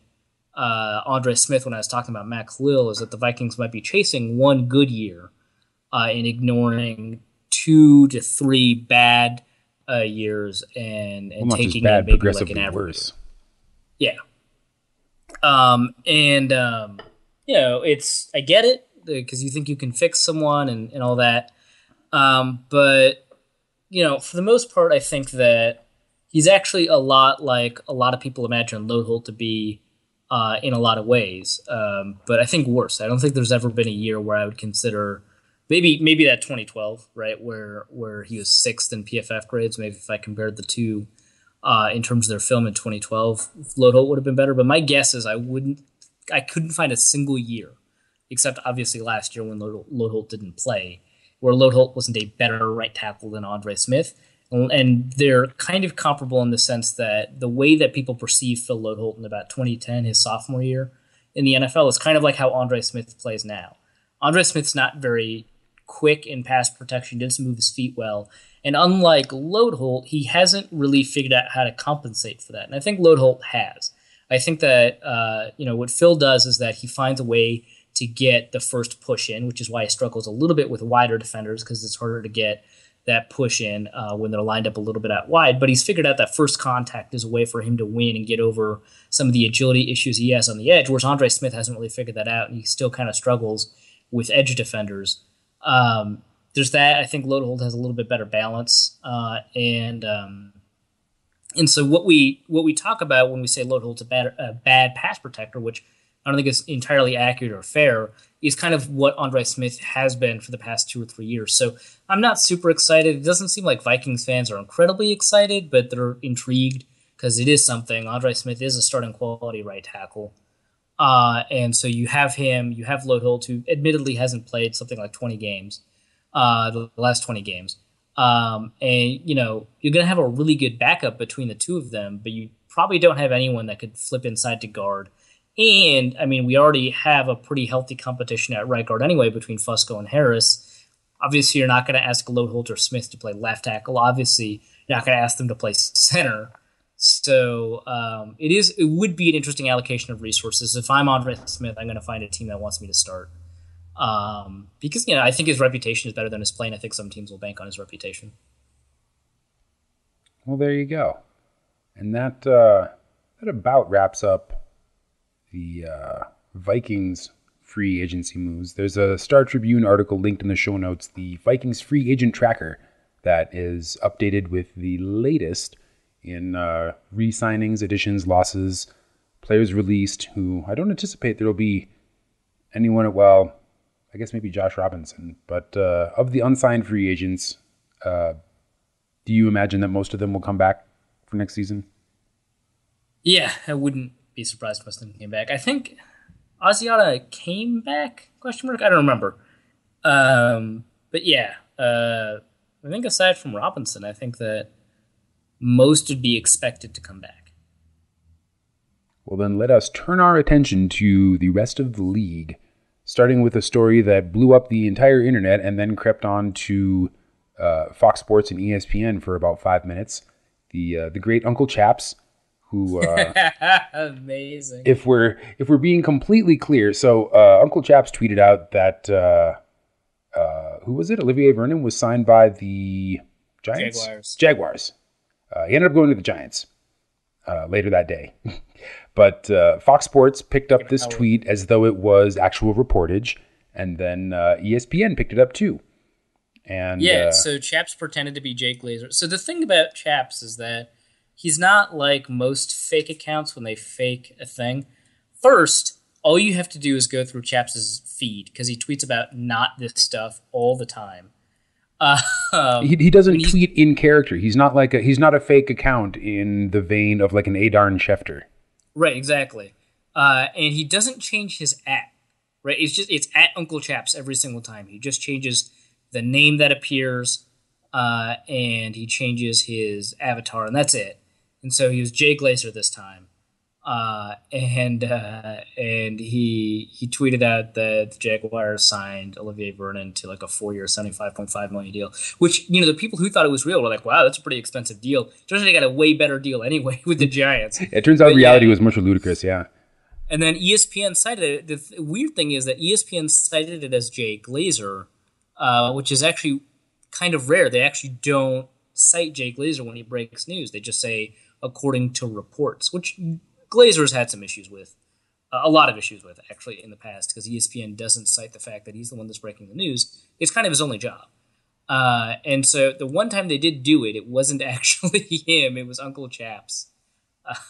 uh, Andre Smith when I was talking about Matt Kalil, is that the Vikings might be chasing one good year uh, and ignoring two to three bad uh, years and, and Well, taking bad, maybe like an average. worse. Yeah. Um, and, um, you know, it's, I get it because you think you can fix someone and, and all that. Um, but, you know, for the most part, I think that he's actually a lot like a lot of people imagine Loadholt to be uh, in a lot of ways. Um, but I think worse. I don't think there's ever been a year where I would consider maybe maybe that 2012 right where where he was sixth in PFF grades. Maybe if I compared the two uh, in terms of their film in 2012, Loadholt would have been better. But my guess is I wouldn't. I couldn't find a single year, except obviously last year when Loadholt, didn't play, where Loadholt wasn't a better right tackle than Andre Smith and they're kind of comparable in the sense that the way that people perceive Phil Loadholt in about 2010, his sophomore year in the NFL, is kind of like how Andre Smith plays now. Andre Smith's not very quick in pass protection, doesn't move his feet well, and unlike Loadholt, he hasn't really figured out how to compensate for that. And I think Loadholt has. I think that uh, you know what Phil does is that he finds a way to get the first push in, which is why he struggles a little bit with wider defenders because it's harder to get that push in uh, when they're lined up a little bit out wide. But he's figured out that first contact is a way for him to win and get over some of the agility issues he has on the edge, whereas Andre Smith hasn't really figured that out, and he still kind of struggles with edge defenders. Um, there's that. I think Loadholt has a little bit better balance, uh, and um, and so what we what we talk about when we say Loadholt's a bad a bad pass protector, which I don't think it's entirely accurate or fair, is kind of what Andre Smith has been for the past two or three years. So I'm not super excited. It doesn't seem like Vikings fans are incredibly excited, but they're intrigued because it is something. Andre Smith is a starting quality right tackle. Uh, and so you have him, you have Loadholt, who admittedly hasn't played something like 20 games, uh, the last 20 games. Um, and, you know, you're going to have a really good backup between the two of them, but you probably don't have anyone that could flip inside to guard and I mean, we already have a pretty healthy competition at right guard anyway between Fusco and Harris. Obviously, you're not going to ask Loadholt or Smith to play left tackle. Obviously, you're not going to ask them to play center. So um, it is. It would be an interesting allocation of resources. If I'm Andre Smith, I'm going to find a team that wants me to start. Um, because you know, I think his reputation is better than his play. I think some teams will bank on his reputation. Well, there you go, and that uh, that about wraps up the uh, Vikings free agency moves. There's a Star Tribune article linked in the show notes, the Vikings free agent tracker that is updated with the latest in uh, re signings, additions, losses, players released who I don't anticipate there will be anyone, at, well, I guess maybe Josh Robinson, but uh, of the unsigned free agents, uh, do you imagine that most of them will come back for next season? Yeah, I wouldn't be surprised if Muslim came back. I think Asiata came back? Question mark. I don't remember. Um, but yeah, uh, I think aside from Robinson, I think that most would be expected to come back. Well, then let us turn our attention to the rest of the league, starting with a story that blew up the entire internet and then crept on to uh, Fox Sports and ESPN for about five minutes. The uh, the great Uncle Chaps who uh, amazing. If we're if we're being completely clear, so uh, Uncle Chaps tweeted out that uh, uh who was it? Olivier Vernon was signed by the Giants. Jaguars. Jaguars. Uh, he ended up going to the Giants uh, later that day, but Fox Sports picked up this tweet as though it was actual reportage, and then ESPN picked it up too. And yeah, so Chaps pretended to be Jay Glazer. So the thing about Chaps is that he's not like most fake accounts when they fake a thing. First, all you have to do is go through Chaps' feed because he tweets about not this stuff all the time. Um, he, he doesn't tweet in character. He's not like a he's not a fake account in the vein of like an Adam Schefter. Right, exactly. Uh, and he doesn't change his at. Right, it's just it's at Uncle Chaps every single time. He just changes the name that appears, uh, and he changes his avatar, and that's it and so he was Jay Glazer this time. Uh, and uh, and he he tweeted out that the Jaguars signed Olivier Vernon to like a four year, seventy five point five million deal. Which you know the people who thought it was real were like, "Wow, that's a pretty expensive deal." Turns out they got a way better deal anyway with the Giants. it turns out but, reality yeah. was much more ludicrous, yeah. And then ESPN cited it. The th- weird thing is that ESPN cited it as Jay Glazer, uh, which is actually kind of rare. They actually don't cite Jay Glazer when he breaks news. They just say according to reports, which Glazer's had some issues with, uh, a lot of issues with actually in the past, because ESPN doesn't cite the fact that he's the one that's breaking the news. It's kind of his only job. Uh, and so the one time they did do it, it wasn't actually him; it was Uncle Chaps.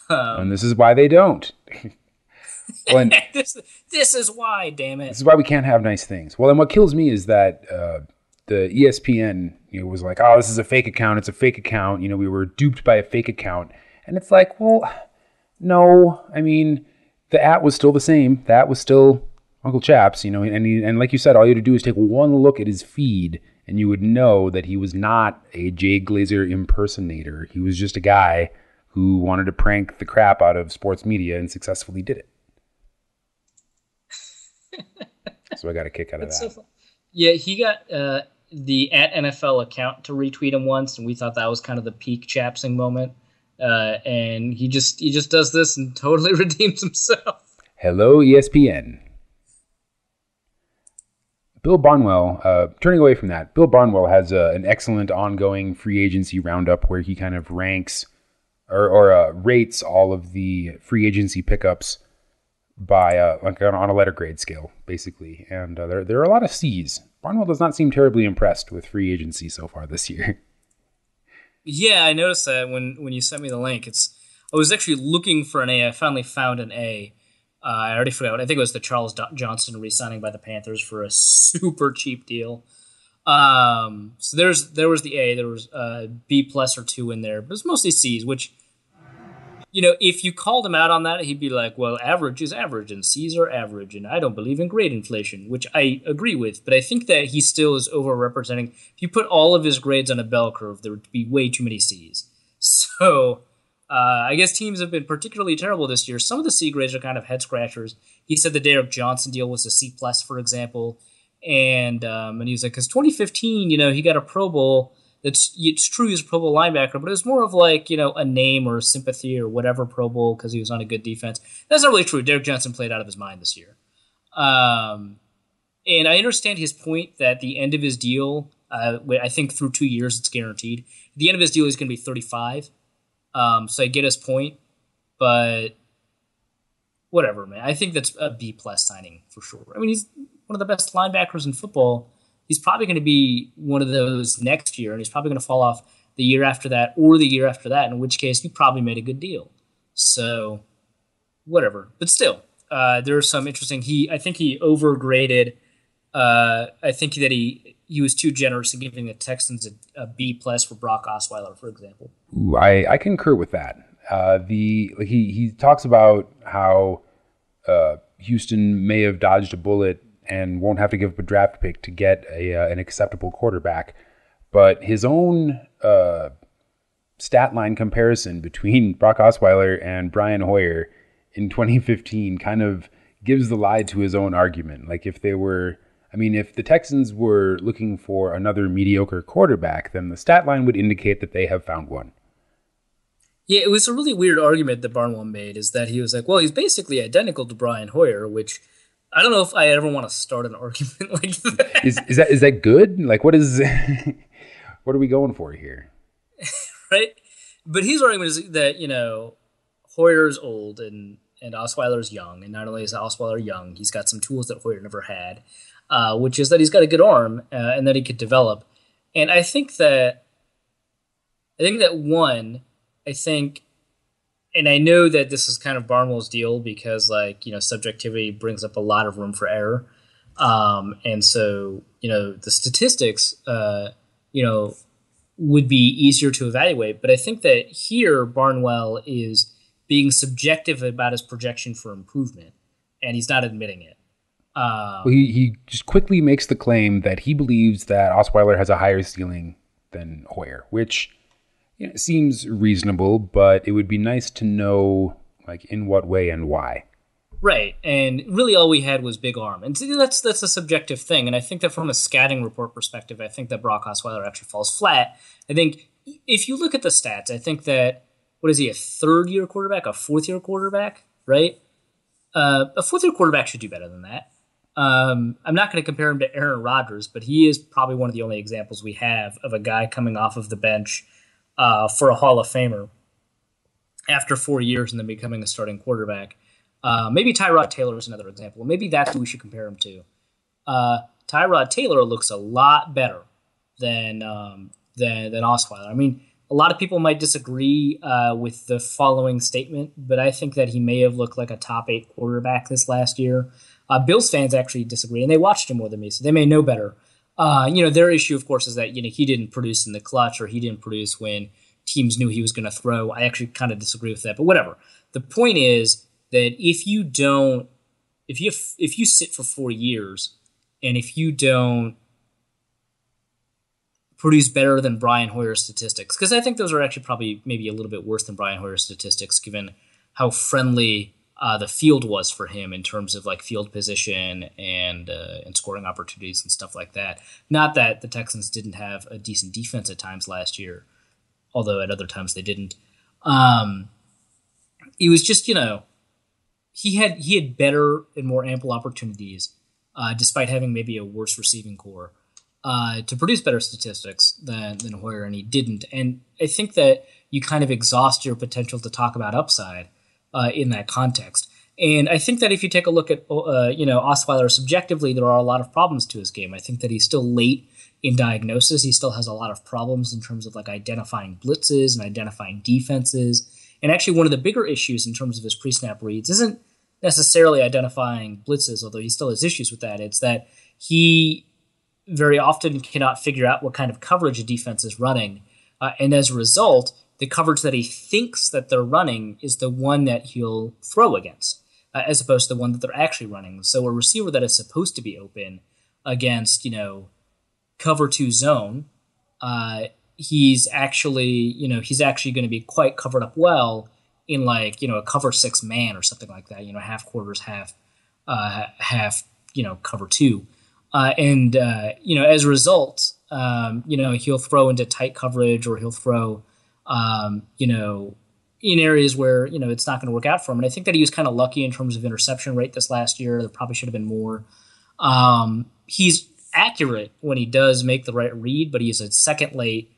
Um, and this is why they don't. well, this, this is why, damn it. This is why we can't have nice things. Well, and what kills me is that uh, the ESPN you know, was like, "Oh, this is a fake account. It's a fake account." You know, we were duped by a fake account, and it's like, well, no. I mean, the at was still the same. That was still Uncle Chaps. You know, and he, and like you said, all you had to do is take one look at his feed, and you would know that he was not a Jay Glazer impersonator. He was just a guy who wanted to prank the crap out of sports media and successfully did it. so I got a kick out of That's that. So yeah, he got uh, the at NFL account to retweet him once, and we thought that was kind of the peak Chapsing moment. Uh, and he just he just does this and totally redeems himself. Hello, ESPN. Bill Barnwell, uh, turning away from that, Bill Barnwell has uh, an excellent ongoing free agency roundup where he kind of ranks or, or uh, rates all of the free agency pickups by uh, like on, a letter grade scale, basically. And uh, there there are a lot of C's. Barnwell does not seem terribly impressed with free agency so far this year. Yeah, I noticed that when when you sent me the link. It's I was actually looking for an A. I finally found an A. Uh, I already forgot. I think it was the Charles Johnson re-signing by the Panthers for a super cheap deal. Um, so there's there was the A. There was uh, B plus or two in there, but it's mostly C's, which you know, if you called him out on that, he'd be like, well, average is average and C's are average, and I don't believe in grade inflation, which I agree with. But I think that he still is overrepresenting. If you put all of his grades on a bell curve, there would be way too many C's. So uh, I guess teams have been particularly terrible this year. Some of the C grades are kind of head scratchers. He said the Derrick Johnson deal was a C plus, for example, and um, and he was like, because 2015, you know, he got a Pro Bowl it's it's true he's a Pro Bowl linebacker, but it was more of like you know a name or sympathy or whatever Pro Bowl because he was on a good defense. That's not really true. Derrick Johnson played out of his mind this year, um, and I understand his point that the end of his deal. Uh, I think through two years it's guaranteed. The end of his deal, he's going to be 35. Um, so I get his point, but whatever, man. I think that's a B plus signing for sure. I mean, he's one of the best linebackers in football he's probably going to be one of those next year, and he's probably going to fall off the year after that or the year after that. In which case, you probably made a good deal. So, whatever. But still, uh, there are some interesting. He, I think, he overgraded. Uh, I think that he he was too generous in giving the Texans a, a B plus for Brock Osweiler, for example. Ooh, I I concur with that. Uh, the he he talks about how uh, Houston may have dodged a bullet and won't have to give up a draft pick to get a, uh, an acceptable quarterback. But his own uh, stat line comparison between Brock Osweiler and Brian Hoyer in 2015 kind of gives the lie to his own argument. Like if they were, I mean, if the Texans were looking for another mediocre quarterback, then the stat line would indicate that they have found one. Yeah, it was a really weird argument that Barnwell made. Is that he was like, well, he's basically identical to Brian Hoyer, which I don't know if I ever want to start an argument like that. Is is that is that good? Like, what is what are we going for here? right, but his argument is that you know Hoyer's old and and Osweiler's young, and not only is Osweiler young, he's got some tools that Hoyer never had, uh, which is that he's got a good arm uh, and that he could develop. And I think that I think that one, I think and I know that this is kind of Barnwell's deal because like you know subjectivity brings up a lot of room for error, um, and so you know the statistics, uh, you know, would be easier to evaluate. But I think that here Barnwell is being subjective about his projection for improvement, and he's not admitting it. Um, well, he he just quickly makes the claim that he believes that Osweiler has a higher ceiling than Hoyer, which you know, seems reasonable, but it would be nice to know like in what way and why. Right, and really all we had was big arm, and that's that's a subjective thing. And I think that from a scouting report perspective, I think that Brock Osweiler actually falls flat. I think if you look at the stats, I think that what is he a third year quarterback, a fourth year quarterback, right? Uh, a fourth year quarterback should do better than that. Um, I'm not going to compare him to Aaron Rodgers, but he is probably one of the only examples we have of a guy coming off of the bench uh, for a Hall of Famer after four years and then becoming a starting quarterback. Uh, maybe Tyrod Taylor is another example. Maybe that's who we should compare him to. Uh, Tyrod Taylor looks a lot better than um, than than Osweiler. I mean, a lot of people might disagree uh, with the following statement, but I think that he may have looked like a top eight quarterback this last year. Uh, Bills fans actually disagree, and they watched him more than me, so they may know better. Uh, you know, their issue, of course, is that you know he didn't produce in the clutch or he didn't produce when teams knew he was going to throw. I actually kind of disagree with that, but whatever. The point is that if you don't, if you if you sit for four years, and if you don't produce better than Brian Hoyer's statistics, because I think those are actually probably maybe a little bit worse than Brian Hoyer's statistics, given how friendly uh, the field was for him in terms of like field position and uh, and scoring opportunities and stuff like that. Not that the Texans didn't have a decent defense at times last year, although at other times they didn't. Um, it was just you know he had he had better and more ample opportunities uh, despite having maybe a worse receiving corps, uh, to produce better statistics than, than Hoyer, and he didn't. And I think that you kind of exhaust your potential to talk about upside uh, in that context. And I think that if you take a look at uh, you know Osweiler subjectively, there are a lot of problems to his game. I think that he's still late in diagnosis. He still has a lot of problems in terms of like identifying blitzes and identifying defenses. And actually, one of the bigger issues in terms of his pre-snap reads isn't necessarily identifying blitzes, although he still has issues with that. It's that he very often cannot figure out what kind of coverage a defense is running, uh, and as a result, the coverage that he thinks that they're running is the one that he'll throw against, uh, as opposed to the one that they're actually running. So a receiver that is supposed to be open against, you know, cover two zone, uh, he's actually, you know, he's actually going to be quite covered up well in like, you know, a cover six man or something like that. You know, half quarters, half, uh, half, you know, cover two. Uh, and uh, you know, as a result, um, you know, he'll throw into tight coverage or he'll throw, um, you know, in areas where you know it's not going to work out for him. And I think that he was kind of lucky in terms of interception rate this last year. There probably should have been more. Um, he's accurate when he does make the right read, but he's a second late,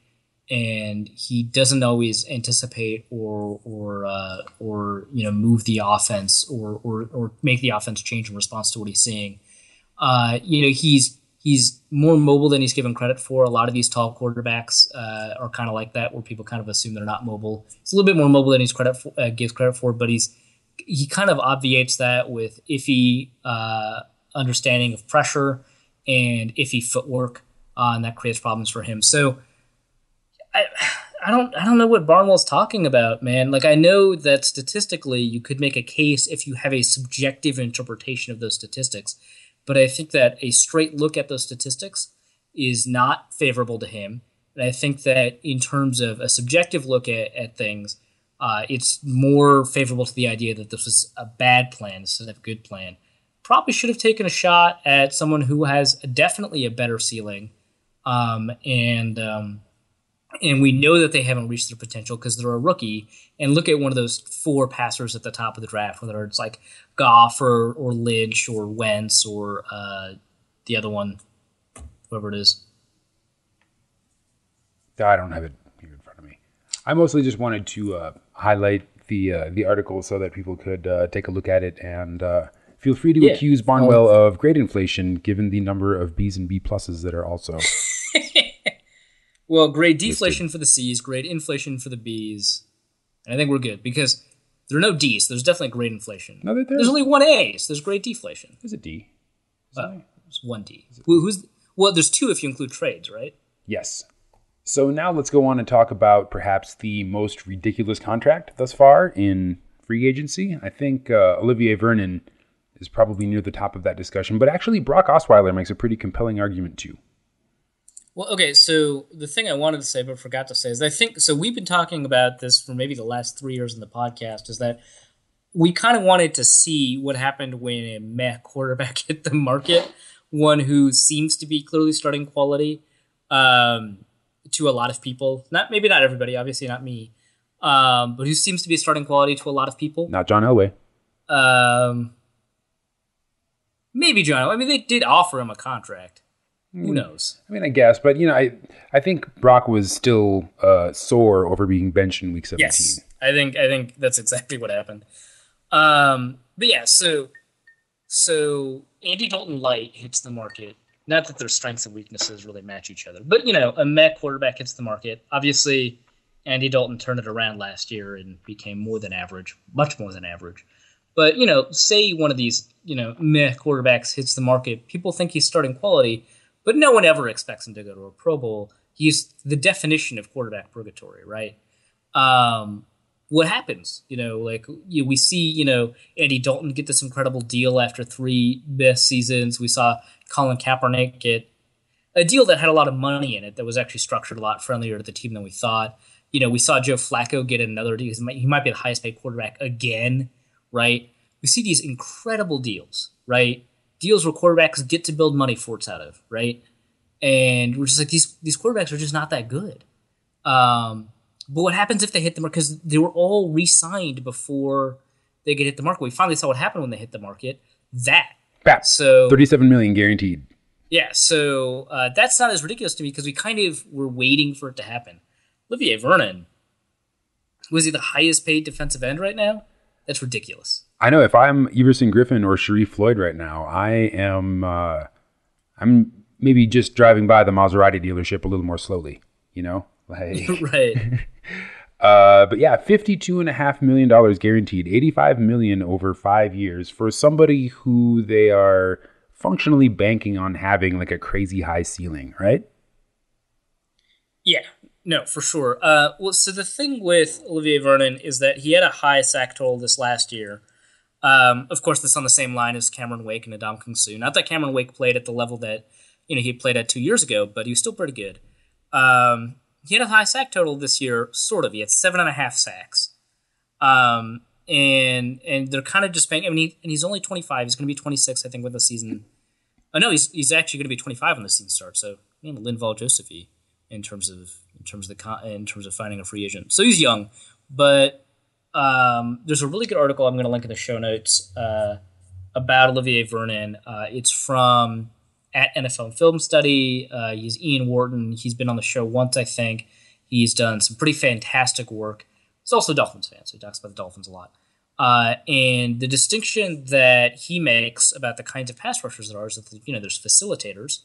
and he doesn't always anticipate or or uh, or you know move the offense or, or or make the offense change in response to what he's seeing. Uh, you know, he's he's more mobile than he's given credit for. A lot of these tall quarterbacks uh, are kind of like that, where people kind of assume they're not mobile. He's a little bit more mobile than he's credit for, uh, gives credit for, but he's he kind of obviates that with iffy uh, understanding of pressure and iffy footwork, uh, and that creates problems for him. So. I, I don't I don't know what Barnwell's talking about, man. Like I know that statistically you could make a case if you have a subjective interpretation of those statistics but I think that a straight look at those statistics is not favorable to him. And I think that in terms of a subjective look at, at things, uh, it's more favorable to the idea that this was a bad plan instead of a good plan. Probably should have taken a shot at someone who has definitely a better ceiling. Um, and um, and we know that they haven't reached their potential because they're a rookie. And look at one of those four passers at the top of the draft, whether it's like Goff or, or Lynch or Wentz or uh, the other one, whoever it is. I don't have it here in front of me. I mostly just wanted to uh, highlight the uh, the article so that people could uh, take a look at it and uh, feel free to yeah. accuse Barnwell of great inflation given the number of B's and B pluses that are also. well, grade deflation for the C's, grade inflation for the B's, and I think we're good because there are no D's. There's definitely grade inflation. No, there, there's only one A, so there's grade deflation. There's a D. Uh, there's one D. Who, who's well? There's two if you include trades, right? Yes. So now let's go on and talk about perhaps the most ridiculous contract thus far in free agency. I think uh, Olivier Vernon is probably near the top of that discussion, but actually Brock Osweiler makes a pretty compelling argument too. Well, okay, so the thing I wanted to say but forgot to say is I think so we've been talking about this for maybe the last 3 years in the podcast is that we kind of wanted to see what happened when a meh quarterback hit the market, one who seems to be clearly starting quality um, to a lot of people. Not maybe not everybody, obviously not me, um, but who seems to be starting quality to a lot of people. Not John Elway. Um, maybe John. I mean, they did offer him a contract. Who hmm. knows? I mean, I guess, but you know, I I think Brock was still uh, sore over being benched in week seventeen. Yes, I think I think that's exactly what happened. Um, but yeah, so so Andy Dalton light hits the market. Not that their strengths and weaknesses really match each other, but you know, a mech quarterback hits the market. Obviously, Andy Dalton turned it around last year and became more than average, much more than average. But you know, say one of these you know meh quarterbacks hits the market, people think he's starting quality but no one ever expects him to go to a Pro Bowl. He's the definition of quarterback purgatory, right? Um, what happens? You know, like you, we see, you know, Andy Dalton get this incredible deal after three best seasons. We saw Colin Kaepernick get a deal that had a lot of money in it that was actually structured a lot friendlier to the team than we thought. You know, we saw Joe Flacco get another deal. He might be the highest paid quarterback again, right? We see these incredible deals, right? Deals where quarterbacks get to build money forts out of, right? And we're just like these these quarterbacks are just not that good. Um, but what happens if they hit the market? Because they were all re-signed before they get hit the market. We finally saw what happened when they hit the market. That Bap. So 37 million guaranteed. yeah, so uh, that's not as ridiculous to me because we kind of were waiting for it to happen. Olivier Vernon was he the highest paid defensive end right now? That's ridiculous. I know if I'm Everson Griffen or Sharrif Floyd right now, I am uh, I'm maybe just driving by the Maserati dealership a little more slowly, you know? Like right. uh but yeah, fifty-two and a half million dollars guaranteed, eighty-five million over five years for somebody who they are functionally banking on having like a crazy high ceiling, right? Yeah, no, for sure. Uh, well, so the thing with Olivier Vernon is that he had a high sack total this last year. Um, of course, that's on the same line as Cameron Wake and Ndamukong Suh. Not that Cameron Wake played at the level that you know he played at two years ago, but he was still pretty good. Um, he had a high sack total this year, sort of. He had seven and a half sacks. Um, and and they're kind of just paying. I mean, he, and he's only twenty five. He's going to be twenty six, I think, when the season. Oh no, he's he's actually going to be twenty five when the season starts. So, you know, Linval Josephy in terms of in terms of the in terms of finding a free agent. So he's young, but um, there's a really good article I'm going to link in the show notes uh, about Olivier Vernon. Uh, it's from at NFL Film Study. Uh, he's Ian Wharton. He's been on the show once, I think. He's done some pretty fantastic work. He's also a Dolphins fan, so he talks about the Dolphins a lot. Uh, and the distinction that he makes about the kinds of pass rushers there are is that you know there's facilitators,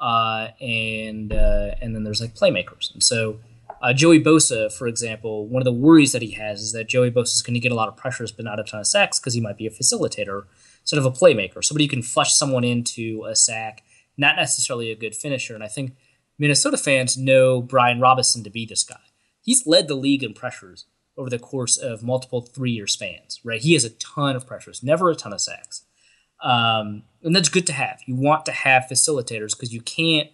uh, and uh, and then there's like playmakers. And so uh, Joey Bosa, for example, one of the worries that he has is that Joey Bosa is going to get a lot of pressures but not a ton of sacks because he might be a facilitator instead of a playmaker, somebody who can flush someone into a sack, not necessarily a good finisher. And I think Minnesota fans know Brian Robison to be this guy. He's led the league in pressures over the course of multiple three-year spans. Right, he has a ton of pressures, never a ton of sacks. Um, and that's good to have. You want to have facilitators because you can't,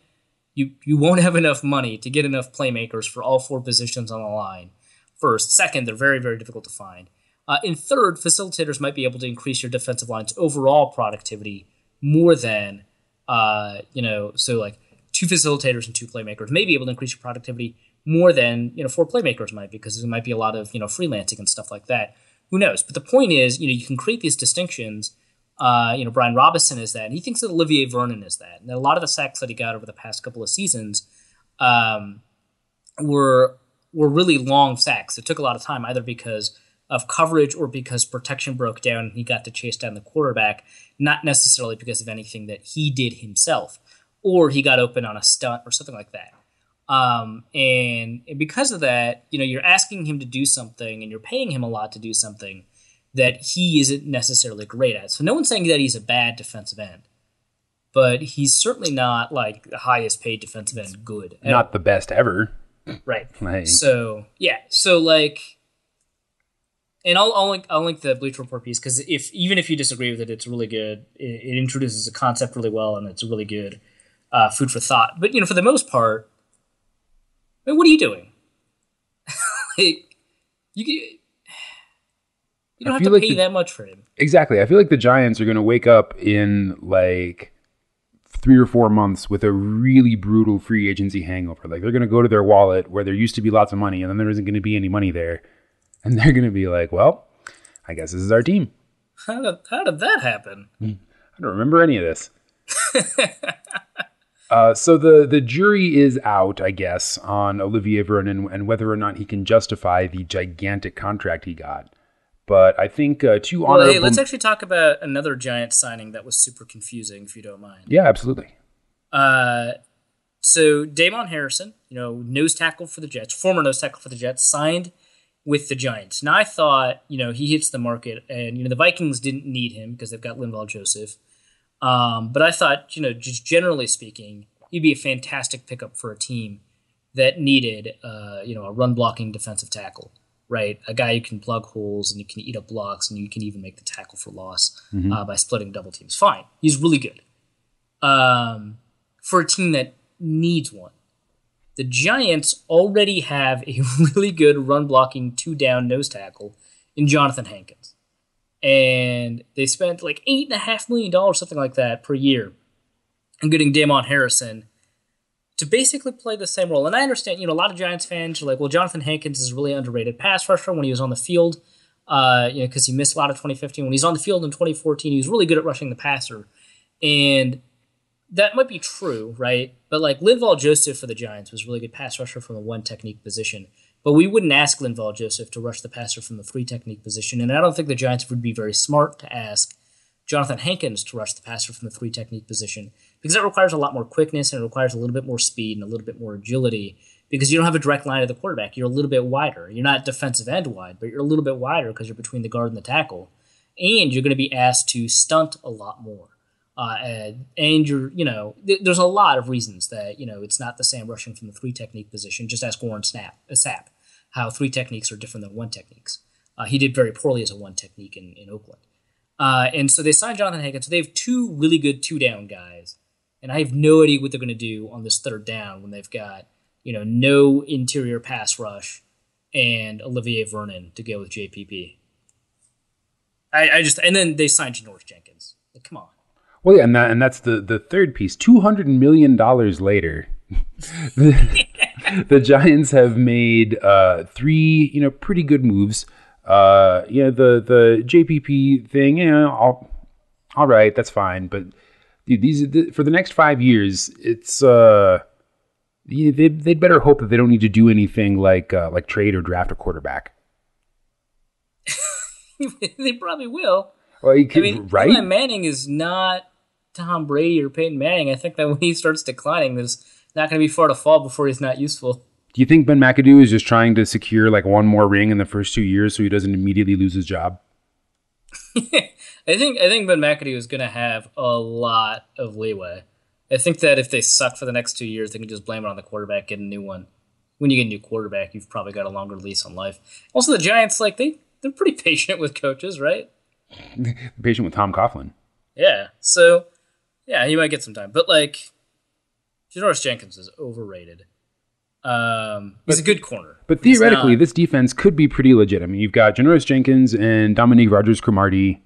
you you won't have enough money to get enough playmakers for all four positions on the line. First, second, they're very very difficult to find. Uh, and third, facilitators might be able to increase your defensive line's overall productivity more than, uh, you know, so like two facilitators and two playmakers may be able to increase your productivity more than you know four playmakers might because there might be a lot of you know freelancing and stuff like that. Who knows? But the point is, you know, you can create these distinctions uh, you know, Brian Robison is that, and he thinks that Olivier Vernon is that. And a lot of the sacks that he got over the past couple of seasons um, were were really long sacks. It took a lot of time, either because of coverage or because protection broke down and he got to chase down the quarterback, not necessarily because of anything that he did himself, or he got open on a stunt or something like that. Um, and, and because of that, you know, you're asking him to do something and you're paying him a lot to do something that he isn't necessarily great at. So no one's saying that he's a bad defensive end, but he's certainly not like the highest paid defensive end good. at Not the best ever. Right. Like, So yeah, so like, and I'll I'll link, I'll link the Bleacher Report piece because if even if you disagree with it, it's really good. It, it introduces a concept really well, and it's really good uh, food for thought. But you know, for the most part, I mean, what are you doing? like, you you don't I have to like pay the- that much for him. Exactly. I feel like the Giants are going to wake up in like three or four months with a really brutal free agency hangover. Like they're going to go to their wallet where there used to be lots of money and then there isn't going to be any money there. And they're going to be like, well, I guess this is our team. How did, how did that happen? I don't remember any of this. uh, so the, the jury is out, I guess, on Olivier Vernon and whether or not he can justify the gigantic contract he got. But I think uh, two Well, honorable. hey, let's actually talk about another giant signing that was super confusing, if you don't mind. yeah, absolutely. Uh, so Damon Harrison, you know, nose tackle for the Jets, former nose tackle for the Jets, signed with the Giants. Now I thought, you know, he hits the market, and you know the Vikings didn't need him because they've got Linval Joseph. Um, but I thought, you know, just generally speaking, he'd be a fantastic pickup for a team that needed, uh, you know, a run blocking defensive tackle, right? A guy who can plug holes and you can eat up blocks and you can even make the tackle for loss uh, by splitting double teams. Fine, he's really good. Um, for a team that needs one. The Giants already have a really good run blocking two down nose tackle in Jonathan Hankins. And they spent like eight and a half million dollars, something like that, per year on getting Damon Harrison to basically play the same role. And I understand, you know, a lot of Giants fans are like, well, Jonathan Hankins is a really underrated pass rusher when he was on the field, uh, you know, because he missed a lot of 2015. When he's on the field in 2014, he was really good at rushing the passer. And that might be true, right? But like Linval Joseph for the Giants was really good pass rusher from the one technique position. But we wouldn't ask Linval Joseph to rush the passer from the three technique position. And I don't think the Giants would be very smart to ask Jonathan Hankins to rush the passer from the three technique position because that requires a lot more quickness and it requires a little bit more speed and a little bit more agility because you don't have a direct line to the quarterback. You're a little bit wider. You're not defensive end wide, but you're a little bit wider because you're between the guard and the tackle. And you're going to be asked to stunt a lot more. Uh, and, and, you're, you know, th- there's a lot of reasons that, you know, it's not the same rushing from the three technique position. Just ask Warren Snap, uh, Sapp how three techniques are different than one techniques. Uh, he did very poorly as a one technique in, in Oakland. Uh, and so they signed Jonathan Hankins. So they have two really good two down guys. And I have no idea what they're going to do on this third down when they've got, you know, no interior pass rush and Olivier Vernon to go with JPP. I, I just and then they signed Janoris Jenkins. Like, come on. Well, yeah, and that and that's the the third piece. Two hundred million dollars later, the, the, Giants have made uh, three, you know, pretty good moves. Uh, you know, the the JPP thing, you know, all, all right, that's fine. But dude, these the, for the next five years, it's uh, they, they'd better hope that they don't need to do anything like uh, like trade or draft a quarterback. they probably will. Well, you could, I mean, right? Eli Manning is not Tom Brady or Peyton Manning. I think that when he starts declining, there's not going to be far to fall before he's not useful. Do you think Ben McAdoo is just trying to secure like one more ring in the first two years so he doesn't immediately lose his job? I think I think Ben McAdoo is going to have a lot of leeway. I think that if they suck for the next two years, they can just blame it on the quarterback, get a new one. When you get a new quarterback, you've probably got a longer lease on life. Also, the Giants, like they they're pretty patient with coaches, right? patient with Tom Coughlin. Yeah. So, yeah, he might get some time, but like, Janoris Jenkins is overrated. Um, he's but, a good corner. But theoretically, this defense could be pretty legit. I mean, you've got Janoris Jenkins and Dominique Rodgers-Cromartie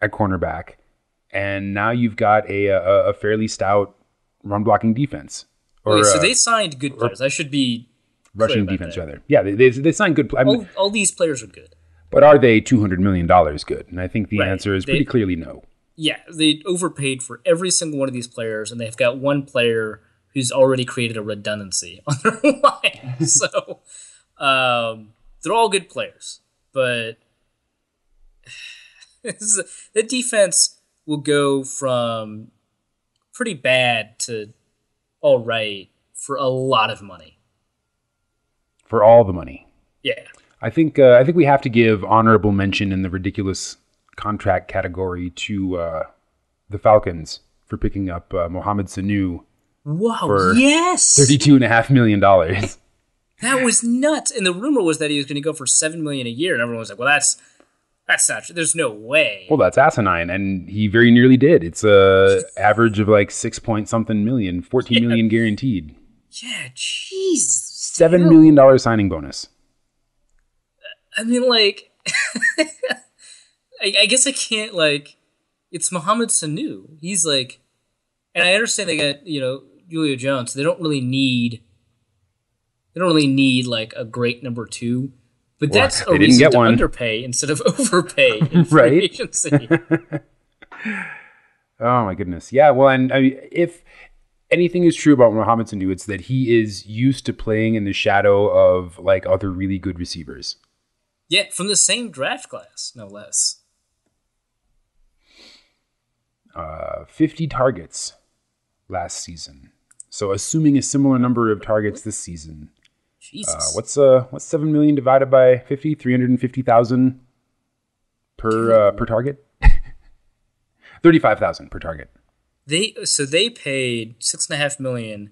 at cornerback, and now you've got a a, a fairly stout run blocking defense. Or, okay, so uh, they signed good players. I should be rushing defense that. rather. Yeah, they, they, they signed good. I mean, all, all, these players are good. But are they two hundred million dollars good? And I think the right. answer is they, pretty clearly no. Yeah, they overpaid for every single one of these players, and they've got one player who's already created a redundancy on their line. so um, they're all good players, but the defense will go from pretty bad to all right for a lot of money. For all the money. Yeah. I think uh, I think we have to give honorable mention in the ridiculous contract category to uh, the Falcons for picking up uh, Mohamed Sanu Wow! yes, thirty-two and a half million dollars. that was nuts. And the rumor was that he was going to go for seven million a year, and everyone was like, "Well, that's that's not. True. There's no way." Well, that's asinine, and he very nearly did. It's a average of like six point something million, fourteen yeah. million guaranteed. Yeah, jeez. Seven million dollar signing bonus. I mean, like, I, I guess I can't like. It's Mohamed Sanu. He's like, and I understand they got you know Julio Jones. They don't really need they don't really need like a great number two. But well, that's a reason to one. underpay instead of overpay in free right? agency. oh my goodness. Yeah, well and I mean, if anything is true about Mohamed Sanu, it's that he is used to playing in the shadow of like other really good receivers. Yeah, from the same draft class, no less. Uh, 50 targets last season. So assuming a similar number of targets this season. Uh, what's uh what's seven million divided by 50? 350,000 per uh, per target. Thirty five thousand per target. They so they paid six and a half million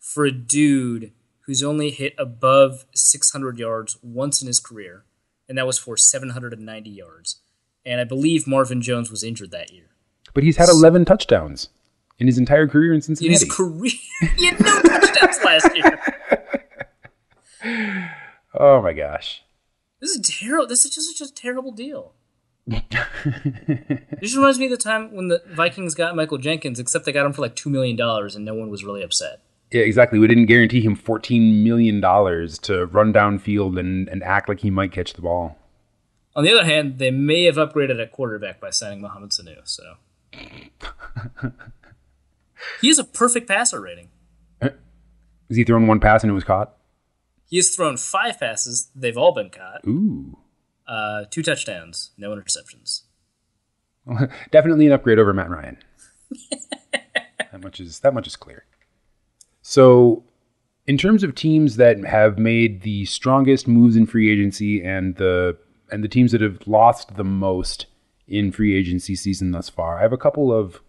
for a dude who's only hit above six hundred yards once in his career, and that was for seven hundred and ninety yards. And I believe Marvin Jones was injured that year. But he's had eleven touchdowns in his entire career in Cincinnati. In his career, he had no touchdowns last year. Oh my gosh! This is terrible. This is just such a terrible deal. this reminds me of the time when the Vikings got Michael Jenkins, except they got him for like two million dollars, and no one was really upset. Yeah, exactly. We didn't guarantee him fourteen million dollars to run downfield and, and act like he might catch the ball. On the other hand, they may have upgraded at quarterback by signing Mohamed Sanu. So he has a perfect passer rating. Has he thrown one pass and it was caught? He has thrown five passes. They've all been caught. Ooh. Uh, two touchdowns, no interceptions. Definitely an upgrade over Matt Ryan. that much is that much is clear. So, in terms of teams that have made the strongest moves in free agency and the and the teams that have lost the most in free agency season thus far, I have a couple of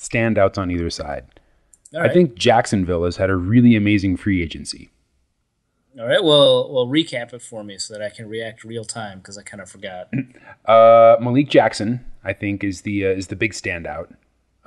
standouts on either side. I think Jacksonville has had a really amazing free agency. All right, well, well, recap it for me so that I can react real time because I kind of forgot. Uh, Malik Jackson, I think, is the uh, is the big standout.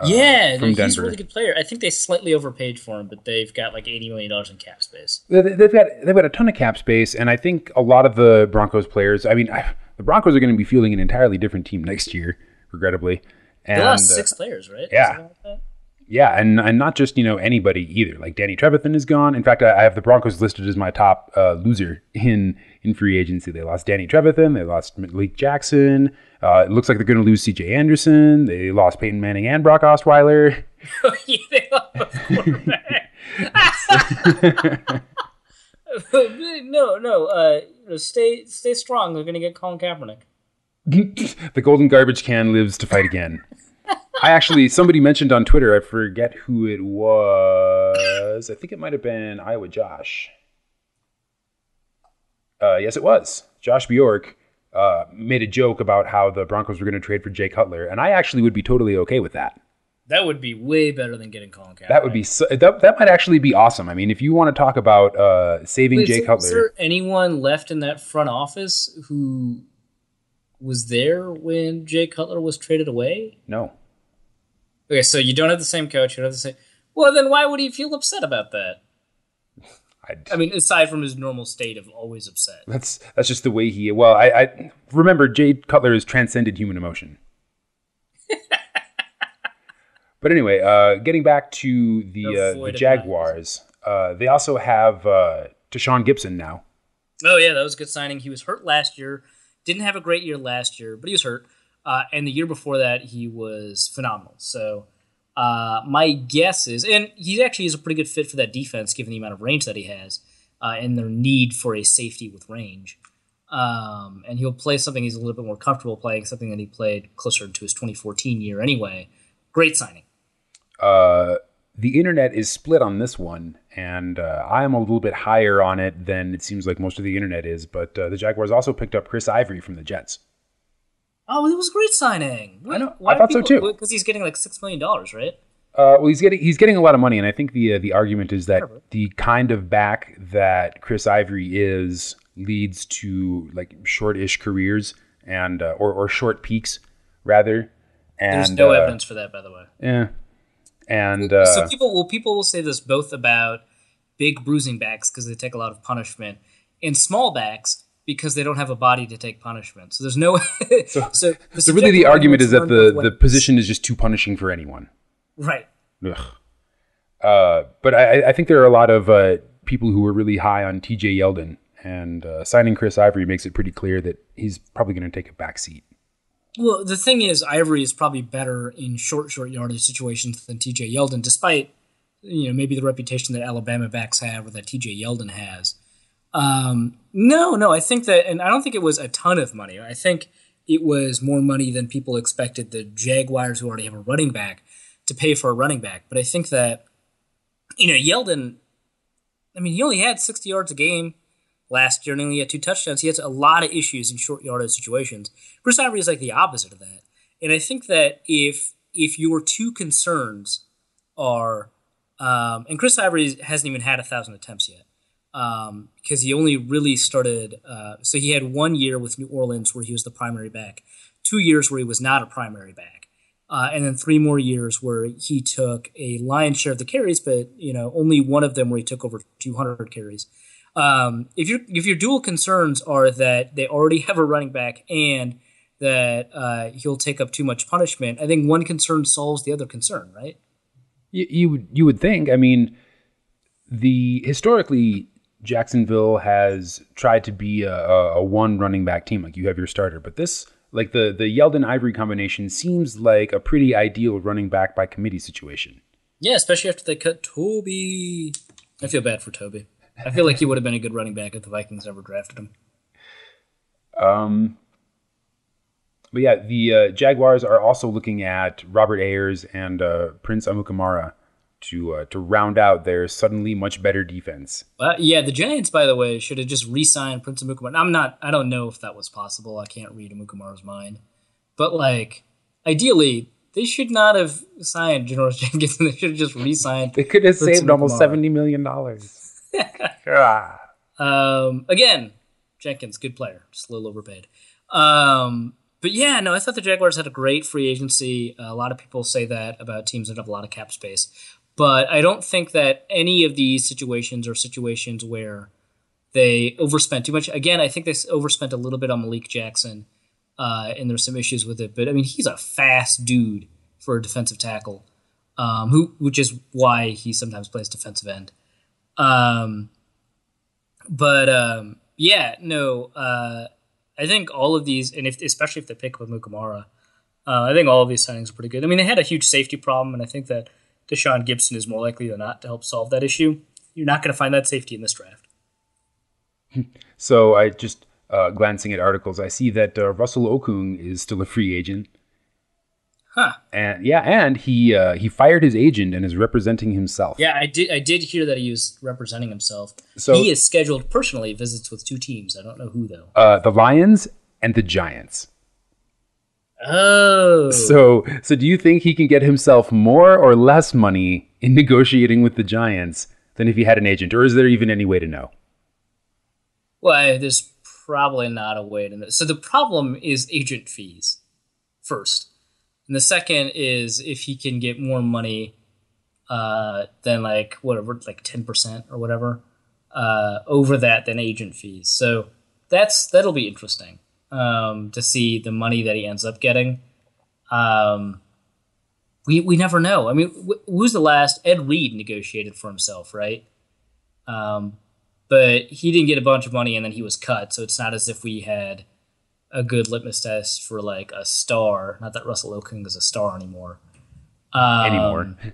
yeah, from he's Denver. a really good player. I think they slightly overpaid for him, but they've got like eighty million dollars in cap space. They- They've got they've got a ton of cap space, and I think a lot of the Broncos players. I mean, the Broncos are going to be fielding an entirely different team next year, regrettably. And They lost uh, six players, right? yeah. Like? Yeah, and and not just you know anybody either. Like Danny Trevathan is gone. In fact, I I have the Broncos listed as my top uh, loser in in free agency. They lost Danny Trevathan. They lost Malik Jackson. Uh, it looks like they're going to lose C.J. Anderson. They lost Peyton Manning and Brock Osweiler. Yeah, they lost quarterback. no, no. Uh, stay, stay strong. They're gonna get Colin Kaepernick. the golden garbage can lives to fight again. I actually, somebody mentioned on Twitter, I forget who it was. I think it might have been Iowa Josh. Uh, yes, it was. Josh Bjork uh, made a joke about how the Broncos were going to trade for Jay Cutler, and I actually would be totally okay with that. That would be way better than getting Colin Kaepernick. That would be so, that, that might actually be awesome. I mean, if you want to talk about uh, saving Wait, Jay Cutler, is there anyone left in that front office who was there when Jay Cutler was traded away? no. Okay, so you don't have the same coach. You don't have the same. Well, then why would he feel upset about that? I, I mean, aside from his normal state of always upset. that's that's just the way he. Well, I, I remember Jay Cutler has transcended human emotion. but anyway, uh, getting back to the The uh, the Jaguars, uh, they also have uh, Tashaun Gipson now. Oh yeah, that was a good signing. He was hurt last year. Didn't have a great year last year, but he was hurt. Uh, and the year before that, he was phenomenal. So uh, my guess is, and he actually is a pretty good fit for that defense, given the amount of range that he has, uh, and their need for a safety with range. Um, and he'll play something he's a little bit more comfortable playing, something that he played closer to his 2014 year anyway. Great signing. Uh, the internet is split on this one, and uh, I am a little bit higher on it than it seems like most of the internet is. But uh, the Jaguars also picked up Chris Ivory from the Jets. Oh, it was a great signing. I know. I thought so, too. Because he's getting like six million dollars, right? Uh, well, he's getting he's getting a lot of money, and I think the uh, the argument is that the kind of back that Chris Ivory is leads to like short-ish careers and uh, or or short peaks rather. And There's no uh, evidence for that, by the way. Yeah, and uh, so people will people will say this both about big bruising backs because they take a lot of punishment, and small backs because they don't have a body to take punishment. So there's no. so, so, so really the argument is that the the position is just too punishing for anyone. right. Ugh. Uh, but I, I think there are a lot of uh, people who are really high on T.J. Yeldon, and uh, signing Chris Ivory makes it pretty clear that he's probably going to take a back seat. Well, the thing is, Ivory is probably better in short, short yardage situations than T.J. Yeldon, despite you know maybe the reputation that Alabama backs have or that T.J. Yeldon has. Um, no, no, I think that, and I don't think it was a ton of money. I think it was more money than people expected the Jaguars, who already have a running back, to pay for a running back. But I think that you know Yeldon. I mean, he only had sixty yards a game last year, and only had two touchdowns. He has a lot of issues in short yardage situations. Chris Ivory is like the opposite of that, and I think that if if your two concerns are, um, and Chris Ivory hasn't even had a thousand attempts yet, um, because he only really started. Uh, so he had one year with New Orleans where he was the primary back, two years where he was not a primary back, uh, and then three more years where he took a lion's share of the carries, but you know only one of them where he took over 200 carries. Um, if your if your dual concerns are that they already have a running back and that uh, he'll take up too much punishment, I think one concern solves the other concern, right? You, you would you would think. I mean, the historically Jacksonville has tried to be a, a, a one running back team. Like you have your starter, but this like the the Yeldon Ivory combination seems like a pretty ideal running back by committee situation. Yeah, especially after they cut Toby. I feel bad for Toby. I feel like he would have been a good running back if the Vikings ever drafted him. Um, but yeah, the uh, Jaguars are also looking at Robert Ayers and uh, Prince Amukamara to uh, to round out their suddenly much better defense. Uh, yeah, the Giants, by the way, should have just re-signed Prince Amukamara. I'm not. I don't know if that was possible. I can't read Amukamara's mind, but like, ideally, they should not have signed Janoris Jenkins. They should have just re-signed. They could have Prince saved almost seventy million dollars. Um, again, Jenkins, good player, just a little overpaid. Um, but yeah, no, I thought the Jaguars had a great free agency. a lot of people say that about teams that have a lot of cap space, but I don't think that any of these situations are situations where they overspent too much. Again, I think they overspent a little bit on Malik Jackson, uh, and there's some issues with it. But I mean, he's a fast dude for a defensive tackle, um, who which is why he sometimes plays defensive end. Um, but um, yeah, no, uh, I think all of these, and if especially if they pick with Mukamara, uh, I think all of these signings are pretty good. I mean, they had a huge safety problem, and I think that Tashaun Gipson is more likely than not to help solve that issue. You're not going to find that safety in this draft. So I just uh, glancing at articles, I see that uh, Russell Okung is still a free agent, Huh? and yeah, and he uh, he fired his agent and is representing himself. Yeah, I did. I did hear that he was representing himself. So- he is scheduled personally visits with two teams. I don't know who though. Uh, the Lions and the Giants. Oh, So, so do you think he can get himself more or less money in negotiating with the Giants than if he had an agent, or is there even any way to know? Well, there's probably not a way to know. So the problem is agent fees first, and the second is if he can get more money uh, than like whatever, like ten percent or whatever uh, over that than agent fees. So that's that'll be interesting um, to see the money that he ends up getting. Um, we we never know. I mean, wh- who's the last? Ed Reed negotiated for himself, right? Um, but he didn't get a bunch of money and then he was cut. So it's not as if we had a good litmus test for like a star. Not that Russell Okung is a star anymore. Um, Anymore.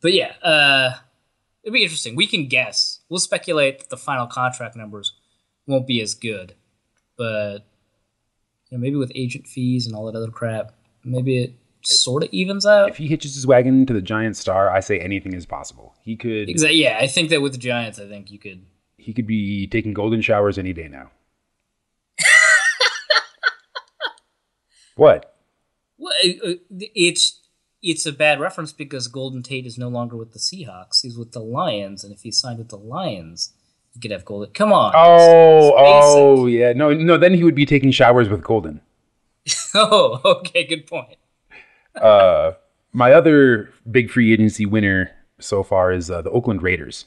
But yeah, uh, it'd be interesting. We can guess. We'll speculate that the final contract numbers won't be as good, but you know, maybe with agent fees and all that other crap, maybe it sort of evens out. If he hitches his wagon to the Giant star, I say anything is possible. He could Exactly. Yeah, I think that with the Giants, I think you could. he could be taking golden showers any day now. What? Well, uh, uh, it's it's a bad reference because Golden Tate is no longer with the Seahawks. He's with the Lions, and if he signed with the Lions, he could have Golden. Come on. Oh, oh, yeah. No, no. Then he would be taking showers with Golden. Oh, okay. Good point. Uh, my other big free agency winner so far is uh, the Oakland Raiders,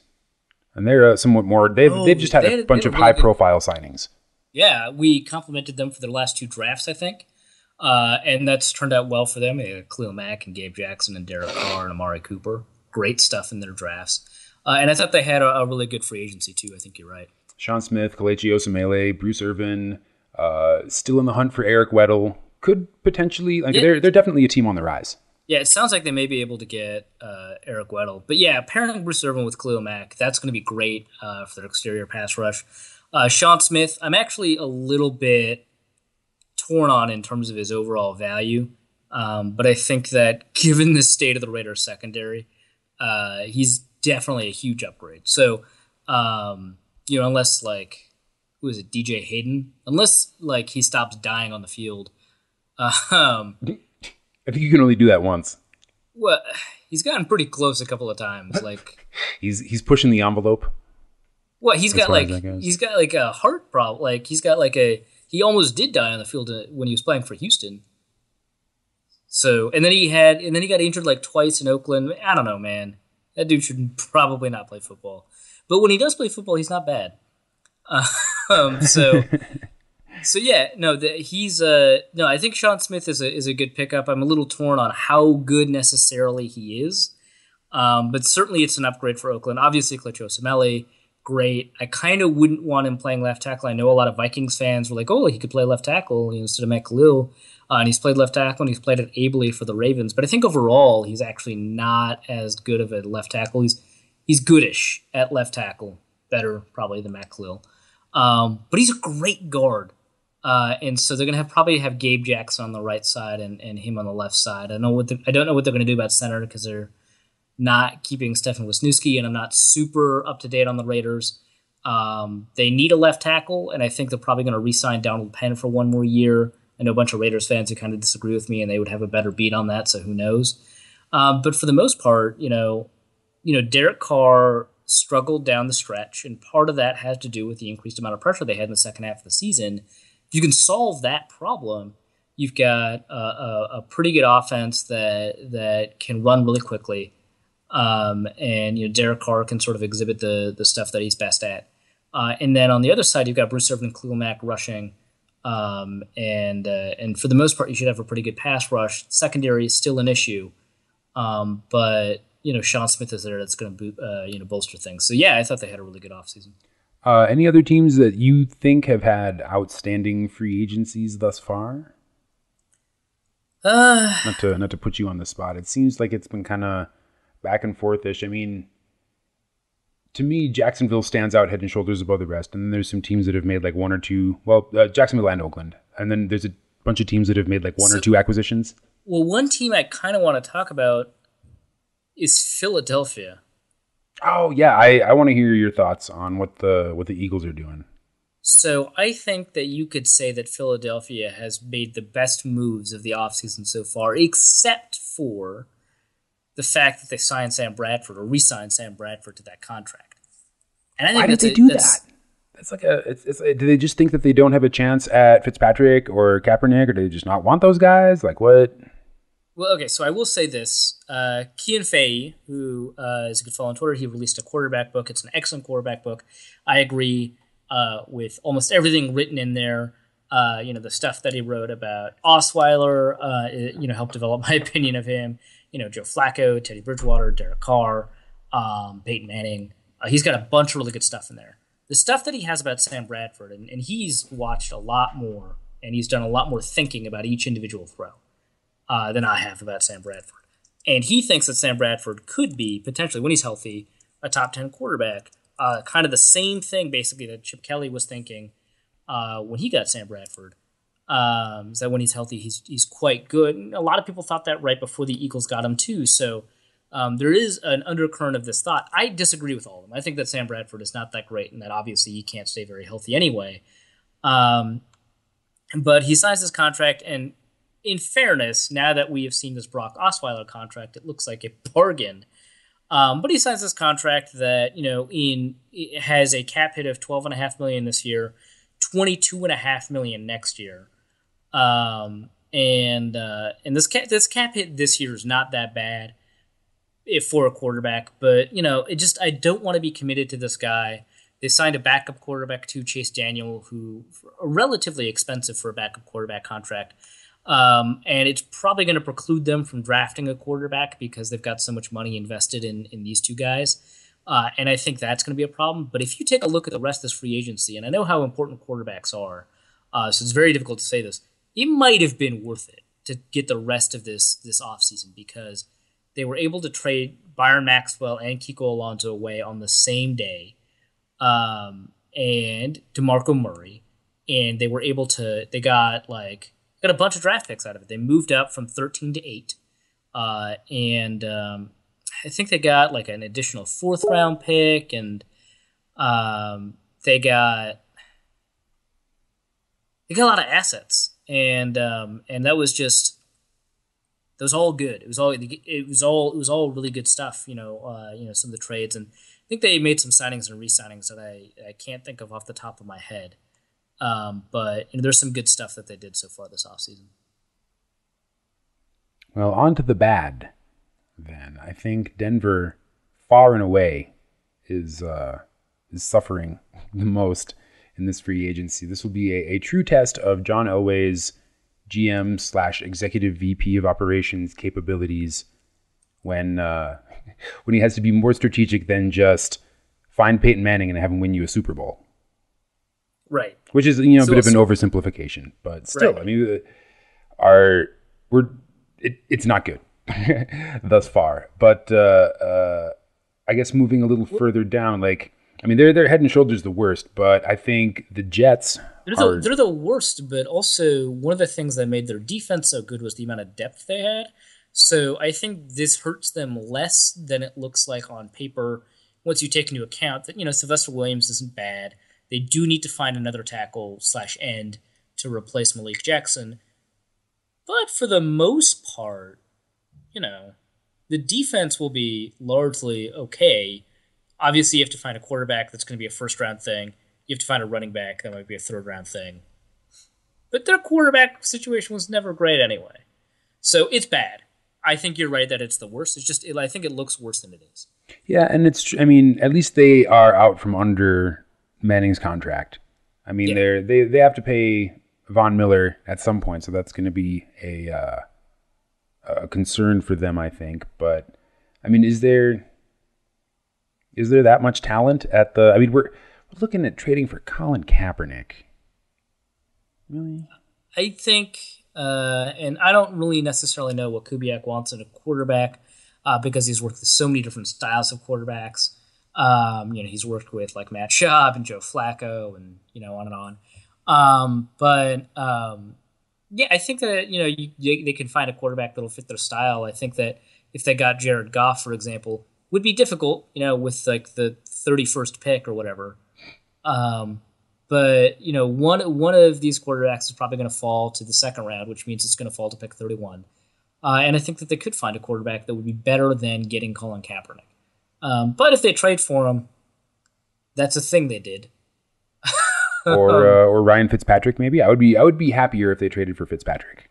and they're uh, somewhat more. They've Oh, they've just had they a bunch of really high good- profile signings. Yeah, we complimented them for their last two drafts, I think. Uh, and that's turned out well for them. They had Khalil Mack and Gabe Jackson and Derek Carr and Amari Cooper. Great stuff in their drafts. Uh, and I thought they had a, a really good free agency, too. I think you're right. Sean Smith, Kelechi Osemele, Bruce Irvin, uh, still in the hunt for Eric Weddle. Could potentially like Yeah. they're they're definitely a team on the rise. Yeah, it sounds like they may be able to get uh, Eric Weddle. But yeah, pairing Bruce Irvin with Khalil Mack, that's going to be great uh, for their exterior pass rush. Uh, Sean Smith, I'm actually a little bit torn on in terms of his overall value. Um, but I think that given the state of the Raiders secondary, uh, he's definitely a huge upgrade. So, um, you know, unless like, who is it, DJ Hayden? Unless like he stops dying on the field. Um, I think you can only do that once. well, he's gotten pretty close a couple of times. Like, He's he's pushing the envelope. what he's As got like he's got like a heart problem. Like he's got like a he almost did die on the field uh, when he was playing for Houston. So and then he had and then he got injured like twice in Oakland. I don't know, man. That dude should probably not play football. But when he does play football, he's not bad. Um, so so yeah, no, the, he's uh no. I think Sean Smith is a is a good pickup. I'm a little torn on how good necessarily he is, um, but certainly it's an upgrade for Oakland. Obviously, Kelechi Osemele, great. I kind of wouldn't want him playing left tackle. I know a lot of Vikings fans were like, "Oh, he could play left tackle instead of Kalil," uh, and he's played left tackle and he's played it ably for the Ravens. But I think overall, he's actually not as good of a left tackle. He's he's goodish at left tackle, better probably than Kalil. Um, but he's a great guard. Uh, and so they're gonna have probably have Gabe Jackson on the right side and, and him on the left side. I know what the, I don't know what they're gonna do about center because they're not keeping Stefan Wisniewski, and I'm not super up to date on the Raiders. Um, they need a left tackle, and I think they're probably going to re-sign Donald Penn for one more year. I know a bunch of Raiders fans who kind of disagree with me, and they would have a better beat on that. So who knows? Um, but for the most part, you know, you know, Derek Carr struggled down the stretch, and part of that has to do with the increased amount of pressure they had in the second half of the season. If you can solve that problem, you've got a, a, a pretty good offense that that can run really quickly um, and you know Derek Carr can sort of exhibit the the stuff that he's best at. Uh, and then on the other side, you've got Bruce Irvin and Khalil Mack rushing, um, and uh, and for the most part, you should have a pretty good pass rush. Secondary is still an issue, um, but you know Sean Smith is there that's going to uh, you know bolster things. So yeah, I thought they had a really good offseason. Uh, any other teams that you think have had outstanding free agencies thus far? Uh, not to not to put you on the spot. It seems like it's been kind of back and forth ish. I mean, to me, Jacksonville stands out head and shoulders above the rest. And then there's some teams that have made like one or two. Well, uh, Jacksonville and Oakland, and then there's a bunch of teams that have made like one so, or two acquisitions. Well, one team I kind of want to talk about is Philadelphia. Oh yeah, I, I want to hear your thoughts on what the what the Eagles are doing. So I think that you could say that Philadelphia has made the best moves of the offseason so far, except for the fact that they signed Sam Bradford or re-signed Sam Bradford to that contract. And I think Why did they a, do that? That's like a. It's, it's, do they just think that they don't have a chance at Fitzpatrick or Kaepernick, or do they just not want those guys? Like what? Well, okay, so I will say this: uh, Cian Fahey, who uh, is a good follow on Twitter, he released a quarterback book. It's an excellent quarterback book. I agree uh, with almost everything written in there. Uh, you know, the stuff that he wrote about Osweiler, uh, it, you know, helped develop my opinion of him you know Joe Flacco, Teddy Bridgewater, Derek Carr, um, Peyton Manning. Uh, he's got a bunch of really good stuff in there. The stuff that he has about Sam Bradford, and, and he's watched a lot more, and he's done a lot more thinking about each individual throw uh, than I have about Sam Bradford. And he thinks that Sam Bradford could be potentially, when he's healthy, a top ten quarterback. Uh, kind of the same thing, basically, that Chip Kelly was thinking uh, when he got Sam Bradford. Um, is that when he's healthy, he's he's quite good. And a lot of people thought that right before the Eagles got him too. So um, there is an undercurrent of this thought. I disagree with all of them. I think that Sam Bradford is not that great, and that obviously he can't stay very healthy anyway. Um, but he signs his contract, and in fairness, now that we have seen this Brock Osweiler contract, it looks like a bargain. Um, but he signs this contract that you know in has a cap hit of twelve and a half million this year, twenty two and a half million next year. Um, and uh, and this cap this cap hit this year is not that bad if for a quarterback, but you know, it just I don't want to be committed to this guy. They signed a backup quarterback to Chase Daniel, who relatively expensive for a backup quarterback contract. Um, and it's probably going to preclude them from drafting a quarterback because they've got so much money invested in in these two guys. Uh, and I think that's going to be a problem. But if you take a look at the rest of this free agency, and I know how important quarterbacks are, uh, so it's very difficult to say this it might have been worth it to get the rest of this this offseason because they were able to trade Byron Maxwell and Kiko Alonso away on the same day, um, and DeMarco Murray, and they were able to they got like got a bunch of draft picks out of it. They moved up from thirteen to eight, uh, and um, I think they got like an additional fourth round pick, and um, they got they got a lot of assets and um, and that was just that was all good. It was all it was all it was all really good stuff. You know, uh, you know some of the trades, and I think they made some signings and re-signings that I I can't think of off the top of my head. Um, but you know, there's some good stuff that they did so far this offseason. Well, on to the bad. Then I think Denver, far and away, is uh, is suffering the most in this free agency. This will be a, a true test of John Elway's GM slash executive VP of operations capabilities when uh, when he has to be more strategic than just find Peyton Manning and have him win you a Super Bowl. Right. Which is you know a So- bit of an oversimplification, but still, Right. I mean, uh, our we're it, it's not good thus far. But uh, uh, I guess moving a little further down, like I mean, they're they're head and shoulders the worst, but I think the Jets They're are they're the worst, but also one of the things that made their defense so good was the amount of depth they had. So I think this hurts them less than it looks like on paper once you take into account that, you know, Sylvester Williams isn't bad. They do need to find another tackle slash end to replace Malik Jackson. But for the most part, you know, the defense will be largely okay. Obviously, you have to find a quarterback that's going to be a first round thing. You have to find a running back that might be a third round thing. But their quarterback situation was never great anyway. So it's bad. I think you're right that it's the worst. It's just, it, I think it looks worse than it is. Yeah, and it's I mean, at least they are out from under Manning's contract. I mean, Yeah. they're they they have to pay Von Miller at some point, so that's going to be a uh, a concern for them, I think. But I mean, is there is there that much talent at the? I mean, we're looking at trading for Colin Kaepernick. Really? I think, uh, and I don't really necessarily know what Kubiak wants in a quarterback uh, because he's worked with so many different styles of quarterbacks. Um, you know, he's worked with like Matt Schaub and Joe Flacco, and you know, on and on. Um, but um, yeah, I think that you know you, they can find a quarterback that'll fit their style. I think that if they got Jared Goff, for example, would be difficult. You know, with like the thirty first pick or whatever. Um, but you know, one one of these quarterbacks is probably going to fall to the second round, which means it's going to fall to pick thirty one. Uh, and I think that they could find a quarterback that would be better than getting Colin Kaepernick. Um, but if they trade for him, that's a thing they did. Or uh, or Ryan Fitzpatrick? Maybe I would be I would be happier if they traded for Fitzpatrick.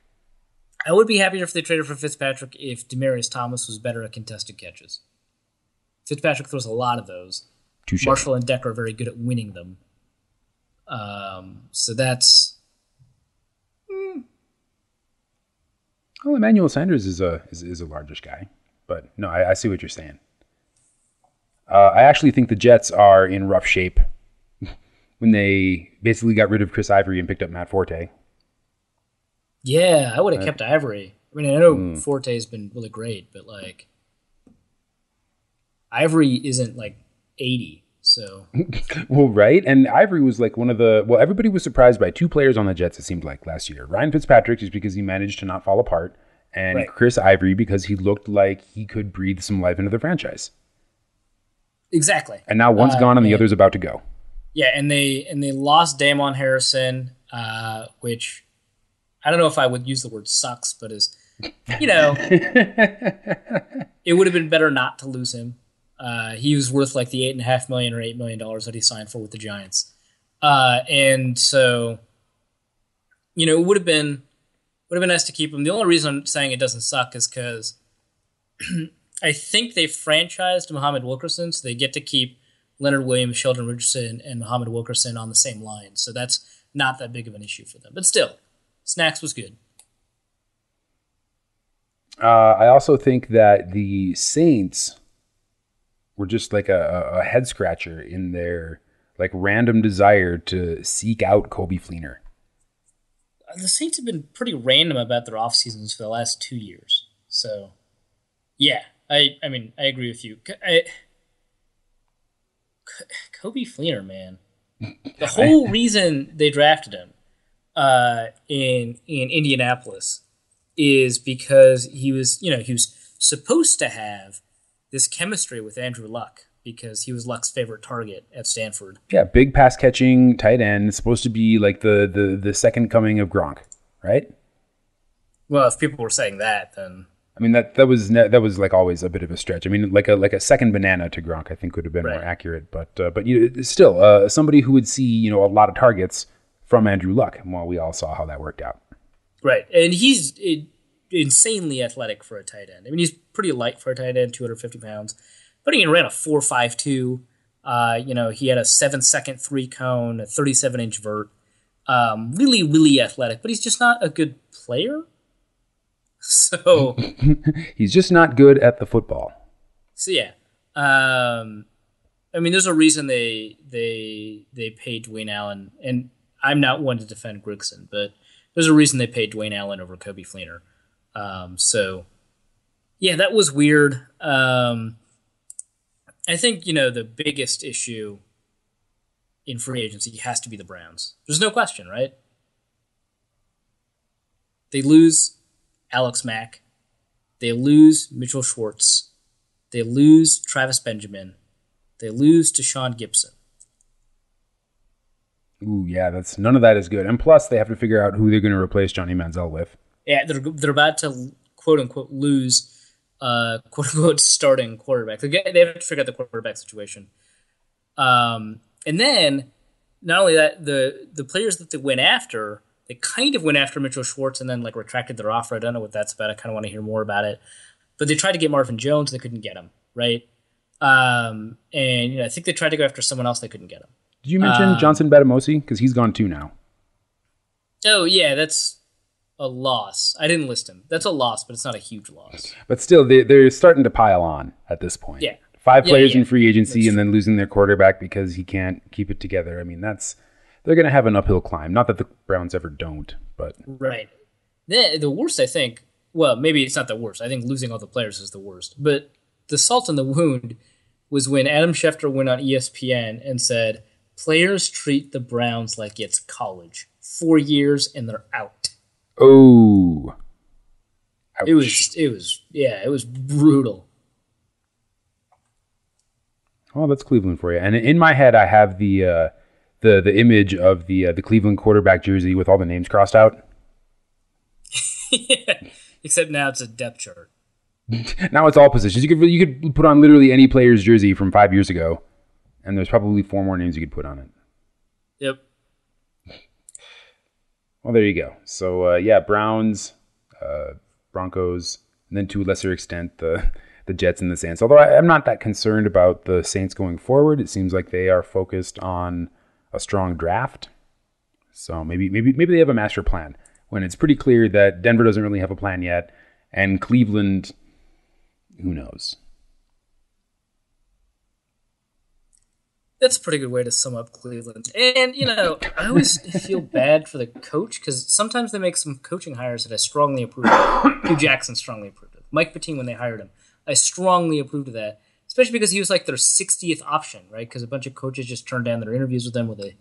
I would be happier if they traded for Fitzpatrick if Demaryius Thomas was better at contested catches. Fitzpatrick throws a lot of those. Touche. Marshall and Decker are very good at winning them. Um, so that's Well, Emmanuel Sanders is a is, is a largish guy, but no, I, I see what you're saying. Uh, I actually think the Jets are in rough shape when they basically got rid of Chris Ivory and picked up Matt Forte. Yeah, I would have kept Ivory. I mean, I know Forte's been really great, but like Ivory isn't like eighty, so Well, right, and Ivory was like one of the well, everybody was surprised by two players on the Jets. It seemed like last year, Ryan Fitzpatrick, just because he managed to not fall apart, and Right. Chris Ivory because he looked like he could breathe some life into the franchise. exactly. And now one's Uh, gone and the other's about to go. Yeah, and they and they lost Damon Harrison, uh, which I don't know if I would use the word sucks, but is you know, it would have been better not to lose him. Uh, he was worth like the eight and a half million or eight million dollars that he signed for with the Giants, uh, and so you know it would have been would have been nice to keep him. The only reason I'm saying it doesn't suck is because I think they franchised Muhammad Wilkerson, so they get to keep Leonard Williams, Sheldon Richardson, and Muhammad Wilkerson on the same line. So that's not that big of an issue for them. But still, Snacks was good. Uh, I also think that the Saints were just like a, a head scratcher in their like random desire to seek out Coby Fleener. The Saints have been pretty random about their off seasons for the last two years. So, yeah, I I mean I agree with you. I, Coby Fleener, man, the whole reason they drafted him uh, in in Indianapolis is because he was you know he was supposed to have this chemistry with Andrew Luck because he was Luck's favorite target at Stanford. Yeah, big pass catching tight end, supposed to be like the the the second coming of Gronk, right? Well, if people were saying that, then I mean that that was ne- that was like always a bit of a stretch. I mean, like a like a second banana to Gronk, I think would have been Right. more accurate. But uh, but you still uh, somebody who would see you know a lot of targets from Andrew Luck. Well, we all saw how that worked out. Right, and he's i insanely athletic for a tight end. I mean, he's pretty light for a tight end, two hundred fifty pounds, but he ran a four five two. Uh, you know, he had a seven second three cone, a thirty seven inch vert. Um, really, really athletic, but he's just not a good player. So, He's just not good at the football. so yeah. Um, I mean, there's a reason they they they paid Dwayne Allen, and I'm not one to defend Grigson, but there's a reason they paid Dwayne Allen over Coby Fleener. Um, so, yeah, that was weird. Um, I think you know the biggest issue in free agency has to be the Browns. There's no question, right? They lose Alex Mack. They lose Mitchell Schwartz. They lose Travis Benjamin. They lose Tashaun Gipson. Ooh, yeah, that's none of that is good. And plus, they have to figure out who they're going to replace Johnny Manziel with. Yeah, they're they're about to quote unquote lose uh quote unquote starting quarterback. They they have to figure out the quarterback situation. Um, and then not only that, the the players that they went after, they kind of went after Mitchell Schwartz and then like retracted their offer. I don't know what that's about. I kind of want to hear more about it. But they tried to get Marvin Jones, they couldn't get him right. Um, and you know, I think they tried to go after someone else, they couldn't get him. Did you mention Um, Johnson Bademosi? Because he's gone too now. Oh yeah, that's a loss. I didn't list him. That's a loss, but it's not a huge loss. But still, they, they're starting to pile on at this point. Yeah. Five Yeah, players yeah. in free agency That's and then losing their quarterback because he can't keep it together. I mean, that's they're going to have an uphill climb. Not that the Browns ever don't, but Right. The the worst, I think. Well, maybe it's not the worst. I think losing all the players is the worst. But the salt in the wound was when Adam Schefter went on ESPN and said, "Players treat the Browns like it's college. Four years and they're out." Oh, It was. It was. Yeah. It was brutal. Well, that's Cleveland for you. And in my head, I have the uh, the the image of the uh, the Cleveland quarterback jersey with all the names crossed out. Except now it's a depth chart. Now it's all positions. You could you could put on literally any player's jersey from five years ago, and there's probably four more names you could put on it. Well, there you go. So uh, yeah, Browns, uh, Broncos, and then to a lesser extent the the Jets and the Saints. Although I, I'm not that concerned about the Saints going forward. It seems like they are focused on a strong draft. So maybe maybe maybe they have a master plan. When it's pretty clear that Denver doesn't really have a plan yet, and Cleveland, who knows? That's a pretty good way to sum up Cleveland. And, you know, I always feel bad for the coach because sometimes they make some coaching hires that I strongly approve of. Hue Jackson strongly approved of. Mike Pettine, when they hired him, I strongly approved of that, especially because he was like their 60th option, right? Because a bunch of coaches just turned down their interviews with them or they,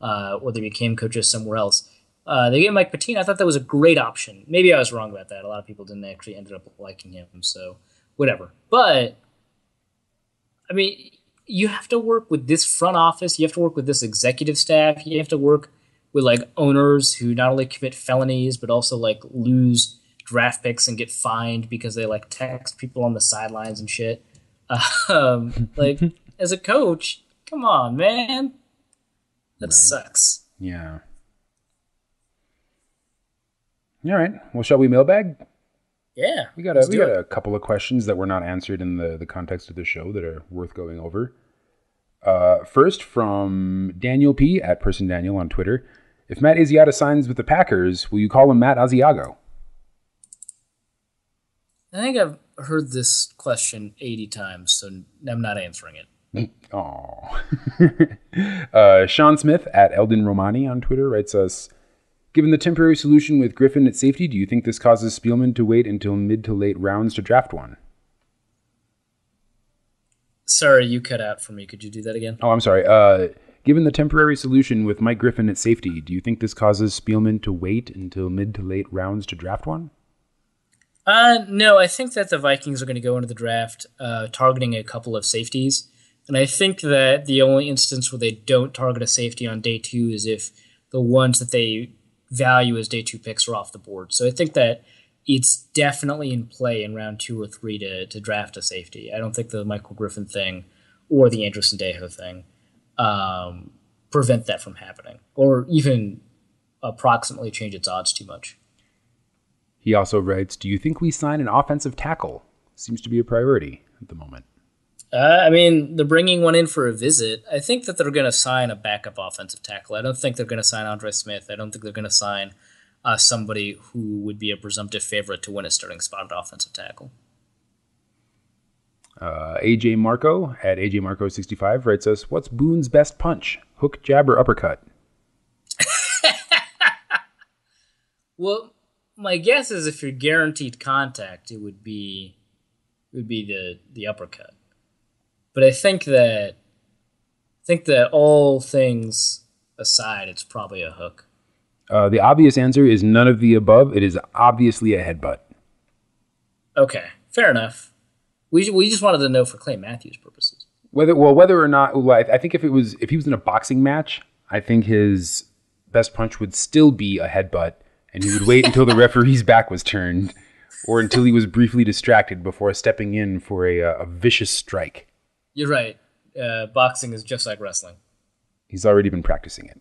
uh, they became coaches somewhere else. Uh, they get Mike Pettine. I thought that was a great option. Maybe I was wrong about that. A lot of people didn't actually ended up liking him, so whatever. But I mean, you have to work with this front office. You have to work with this executive staff. You have to work with like owners who not only commit felonies but also like lose draft picks and get fined because they like text people on the sidelines and shit. Um, like as a coach, come on, man, that sucks. Yeah. All right. Well, shall we mailbag? Yeah, We got a we got it. a couple of questions that were not answered in the the context of the show that are worth going over. Uh, first from Daniel P at Person Daniel on Twitter. If Matt Asiata signs with the Packers, will you call him Matt Asiago? I think I've heard this question eighty times, so I'm not answering it. Oh. uh, Sean Smith at Eldon Romani on Twitter writes us Given the temporary solution with Griffin at safety, do you think this causes Spielman to wait until mid to late rounds to draft one? Sorry, you cut out for me. Could you do that again? Oh, I'm sorry. Uh, given the temporary solution with Mike Griffin at safety, do you think this causes Spielman to wait until mid to late rounds to draft one? Uh, no, I think that the Vikings are going to go into the draft uh, targeting a couple of safeties. And I think that the only instance where they don't target a safety on day two is if the ones that they value as day two picks are off the board. So I think that it's definitely in play in round two or three to, to draft a safety. I don't think the Michael Griffin thing or the Andrew Sendejo thing um, prevent that from happening or even approximately change its odds too much. He also writes Do you think we sign an offensive tackle? Seems to be a priority at the moment. Uh, I mean, they're bringing one in for a visit. I think that they're going to sign a backup offensive tackle. I don't think they're going to sign Andre Smith. I don't think they're going to sign uh, somebody who would be a presumptive favorite to win a starting spot at offensive tackle. Uh, AJ Marco at AJ Marco 65 writes us, What's Boone's best punch? Hook, jab, or uppercut? Well, my guess is if you're guaranteed contact, it would be it would be the the uppercut. But I think that I think that all things aside, it's probably a hook. Uh, the obvious answer is none of the above. It is obviously a headbutt. Okay, fair enough. We we just wanted to know for Clay Matthews purposes. Whether well, whether or not well, I, I think if it was if he was in a boxing match, I think his best punch would still be a headbutt, and he would wait until the referee's back was turned, or until he was briefly distracted before stepping in for a, a vicious strike. You're right. Uh, boxing is just like wrestling. He's already been practicing it.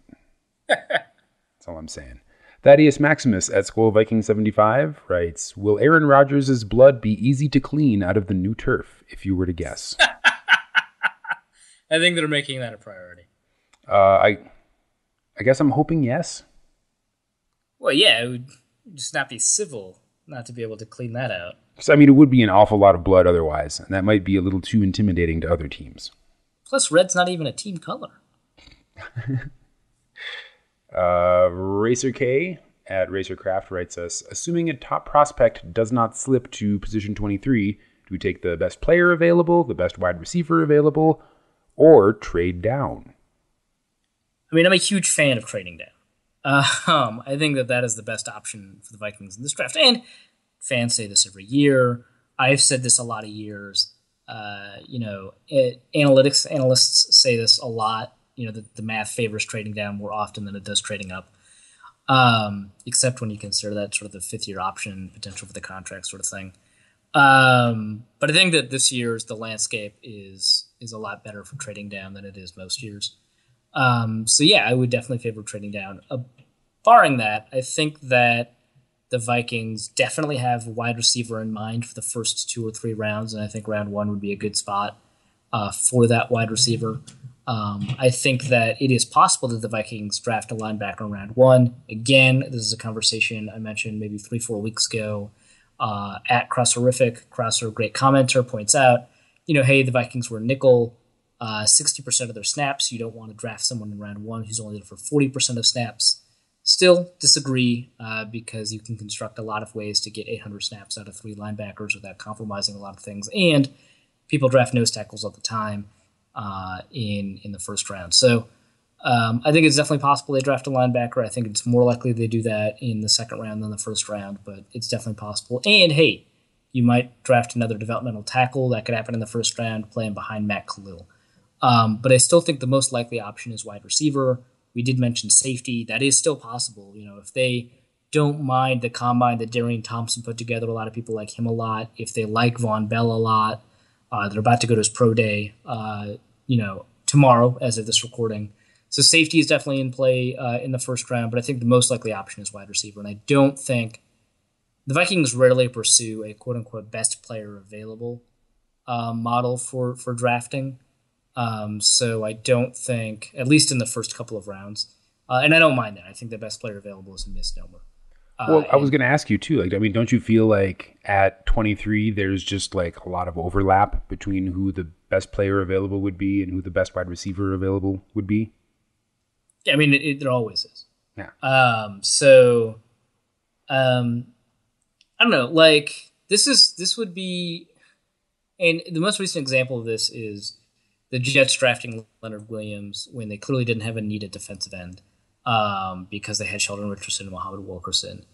That's all I'm saying. Thaddeus Maximus at School Viking 75 writes Will Aaron Rodgers' blood be easy to clean out of the new turf, if you were to guess? I think they're making that a priority. Uh, I, I guess I'm hoping yes. Well, yeah, it would just not be civil not to be able to clean that out. Because, I mean, it would be an awful lot of blood otherwise, and that might be a little too intimidating to other teams. Plus, red's not even a team color. Uh, Racer K at Racercraft writes us Assuming a top prospect does not slip to position 23, do we take the best player available, the best wide receiver available, or trade down? I mean, I'm a huge fan of trading down. Uh, um, I think that that is the best option for the Vikings in this draft. And fans say this every year. I've said this a lot of years. Uh, you know, it, analytics analysts say this a lot you know the, the math favors trading down more often than it does trading up. Um, except when you consider that sort of the fifth year option potential for the contract sort of thing. Um, but I think that this year's the landscape is is a lot better for trading down than it is most years. Um, so yeah, I would definitely favor trading down. Uh, barring that, I think that the Vikings definitely have a wide receiver in mind for the first two or three rounds, and I think round one would be a good spot uh, for that wide receiver. Um, I think that it is possible that the Vikings draft a linebacker in round one. Again, this is a conversation I mentioned maybe three, four weeks ago uh, at Crosserific. Crosser, great commenter, points out, you know, hey, the Vikings were nickel uh, 60% of their snaps. You don't want to draft someone in round one who's only there for 40% of snaps. Still disagree uh, because you can construct a lot of ways to get 800 snaps out of three linebackers without compromising a lot of things. And people draft nose tackles all the time uh, in in the first round. So um, I think it's definitely possible they draft a linebacker. I think it's more likely they do that in the second round than the first round, but it's definitely possible. And hey, you might draft another developmental tackle that could happen in the first round, playing behind Matt Kalil. Um, but I still think the most likely option is wide receiver. We did mention safety; that is still possible. You know, if they don't mind the combine that Darian Thompson put together, a lot of people like him a lot. If they like Vonn Bell a lot, uh, they're about to go to his pro day, uh, you know, tomorrow as of this recording. So safety is definitely in play uh, in the first round, but I think the most likely option is wide receiver. And I don't think the Vikings rarely pursue a quote unquote best player available uh, model for for drafting. Um, so I don't think, at least in the first couple of rounds, uh, and I don't mind that. I think the best player available is a misnomer. Uh, well, I was going to ask you too. Like, I mean, don't you feel like at 23 there's just like a lot of overlap between who the best player available would be and who the best wide receiver available would be? Yeah, I mean, it, it there always is. Yeah. Um. So, um, I don't know. Like, this is this would be, and the most recent example of this is the Jets drafting Leonard Williams when they clearly didn't have a needed defensive end um, because they had Sheldon Richardson and Muhammad Wilkerson.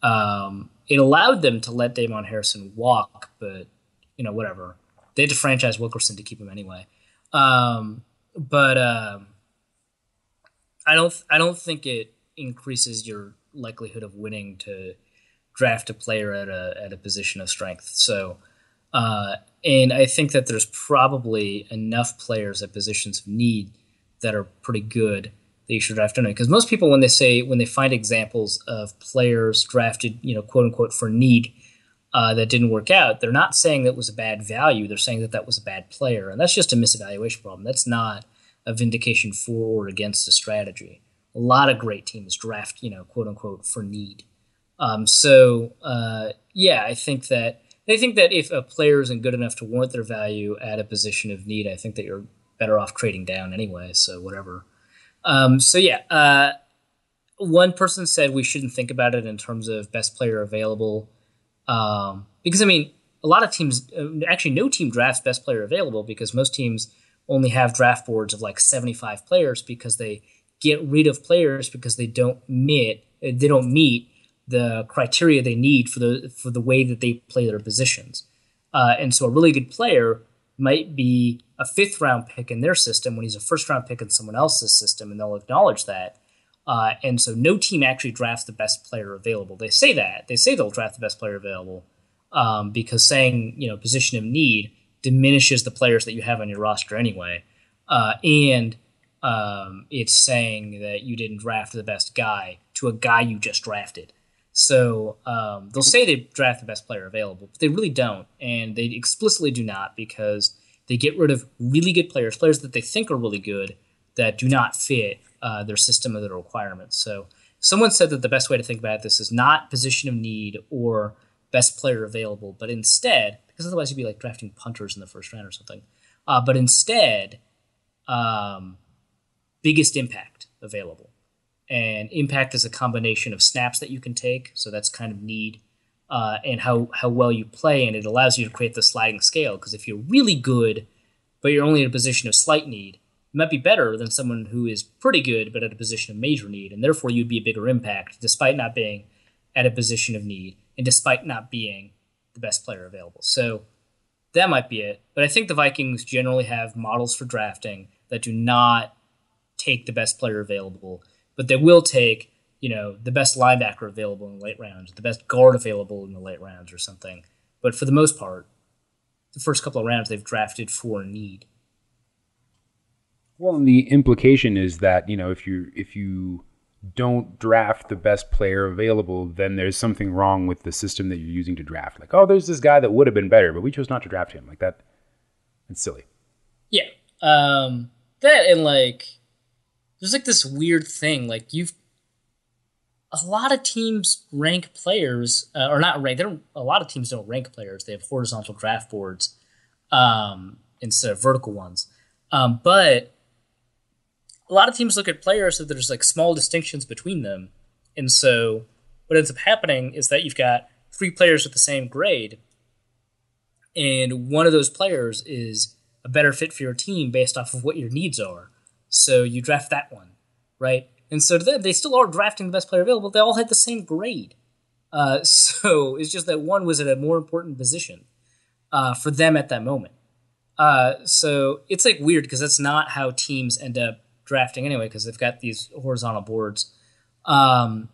Um, it allowed them to let Damon Harrison walk, but you know whatever. They had to franchise Wilkerson to keep him anyway. Um, but uh, I don't. I don't think it increases your likelihood of winning to draft a player at a at a position of strength. So, uh, and I think that there's probably enough players at positions of need that are pretty good that you should draft anyway. Because most people, when they say when they find examples of players drafted, you know, quote unquote for need uh, that didn't work out, they're not saying that was a bad value. They're saying that that was a bad player, and that's just a misevaluation problem. That's not a vindication for or against a strategy. A lot of great teams draft, you know, quote unquote for need. Um, so uh, yeah, I think that I think that if a player isn't good enough to warrant their value at a position of need, I think that you're better off trading down anyway. So whatever. Um, so yeah, uh, one person said we shouldn't think about it in terms of best player available, um, because I mean, a lot of teams uh, actually no team drafts best player available because most teams only have draft boards of like 75 players because they get rid of players because they don't meet they don't meet the criteria they need for the for the way that they play their positions. Uh, and so a really good player might be a fifth round pick in their system when he's a first round pick in someone else's system, and they'll acknowledge that. Uh, and so no team actually drafts the best player available. They say that they say they'll draft the best player available um, because saying you know position of need diminishes the players that you have on your roster anyway, uh, and um, it's saying that you didn't draft the best guy to a guy you just drafted. So um, they'll say they draft the best player available, but they really don't, and they explicitly do not because they get rid of really good players, players that they think are really good that do not fit uh, their system or their requirements. So someone said that the best way to think about this is not position of need or best player available, but instead, because otherwise you'd be like drafting punters in the first round or something. Uh, but instead, um, biggest impact available. And impact is a combination of snaps that you can take, so that's kind of need, uh, and how, how well you play, and it allows you to create the sliding scale. Because if you're really good, but you're only in a position of slight need, it might be better than someone who is pretty good but at a position of major need, and therefore you'd be a bigger impact despite not being at a position of need and despite not being the best player available. So that might be it. But I think the Vikings generally have models for drafting that do not take the best player available, but they will take, you know, the best linebacker available in the late rounds, the best guard available in the late rounds or something. But for the most part, the first couple of rounds they've drafted for need. Well, and the implication is that, you know, if you if you don't draft the best player available, then there's something wrong with the system that you're using to draft. Like, oh, there's this guy that would have been better, but we chose not to draft him. Like that, it's silly. Yeah. Um, that and like, there's like this weird thing. Like you've a lot of teams rank players, uh, or not rank. They don't. A lot of teams don't rank players. They have horizontal draft boards um, instead of vertical ones. Um, but a lot of teams look at players so there's like small distinctions between them. And so what ends up happening is that you've got three players with the same grade, and one of those players is a better fit for your team based off of what your needs are. So you draft that one, right? And so they still are drafting the best player available. They all had the same grade. Uh, so it's just that one was at a more important position uh, for them at that moment. Uh, so it's like weird because that's not how teams end up drafting anyway because they've got these horizontal boards. Um,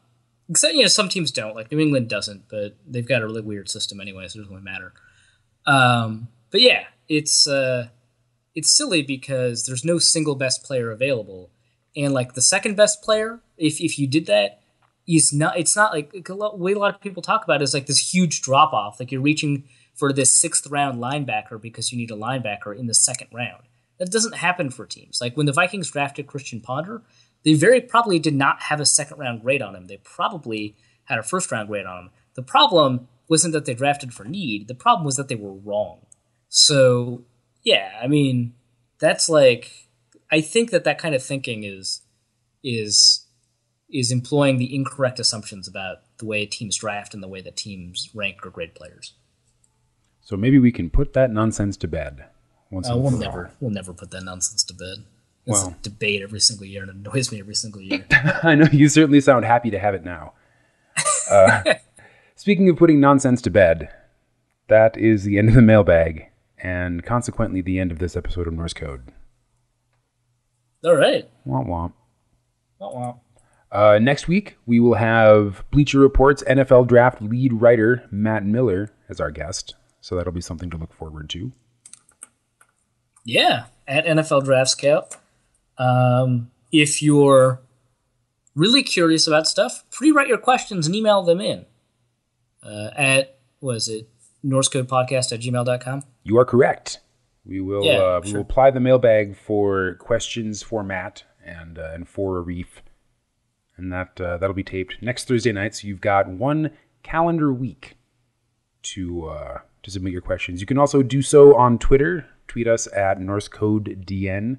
except you know some teams don't, like New England doesn't, but they've got a really weird system anyway, so it doesn't really matter. Um, but yeah, it's uh, it's silly because there's no single best player available, and like the second best player, if if you did that, is not. It's not like a lot, way a lot of people talk about is like this huge drop off. Like you're reaching for this sixth round linebacker because you need a linebacker in the second round. That doesn't happen for teams. Like when the Vikings drafted Christian Ponder, they very probably did not have a second round grade on him. They probably had a first round grade on him. The problem wasn't that they drafted for need. The problem was that they were wrong. So, yeah, I mean, that's like I think that that kind of thinking is is is employing the incorrect assumptions about the way teams draft and the way that teams rank or grade players. So maybe we can put that nonsense to bed. Once uh, we'll never we'll never put that nonsense to bed. It's well, a debate every single year, and it annoys me every single year. I know you certainly sound happy to have it now. Uh, speaking of putting nonsense to bed, that is the end of the mailbag, and consequently the end of this episode of Norse Code. All right. Womp womp. Womp womp. Uh, next week, we will have Bleacher Report's NFL Draft lead writer Matt Miller as our guest, so that'll be something to look forward to. Yeah, at NFL Draft Scout. Um, if you're really curious about stuff, pre-write your questions and email them in uh, at was it norsecodepodcast at gmail.com? You are correct. We will yeah, uh, we will apply the mailbag for questions for Matt and uh, and for Reef, and that uh, that'll be taped next Thursday night. So you've got one calendar week to uh, to submit your questions. You can also do so on Twitter. Tweet us at NorseCodeDN.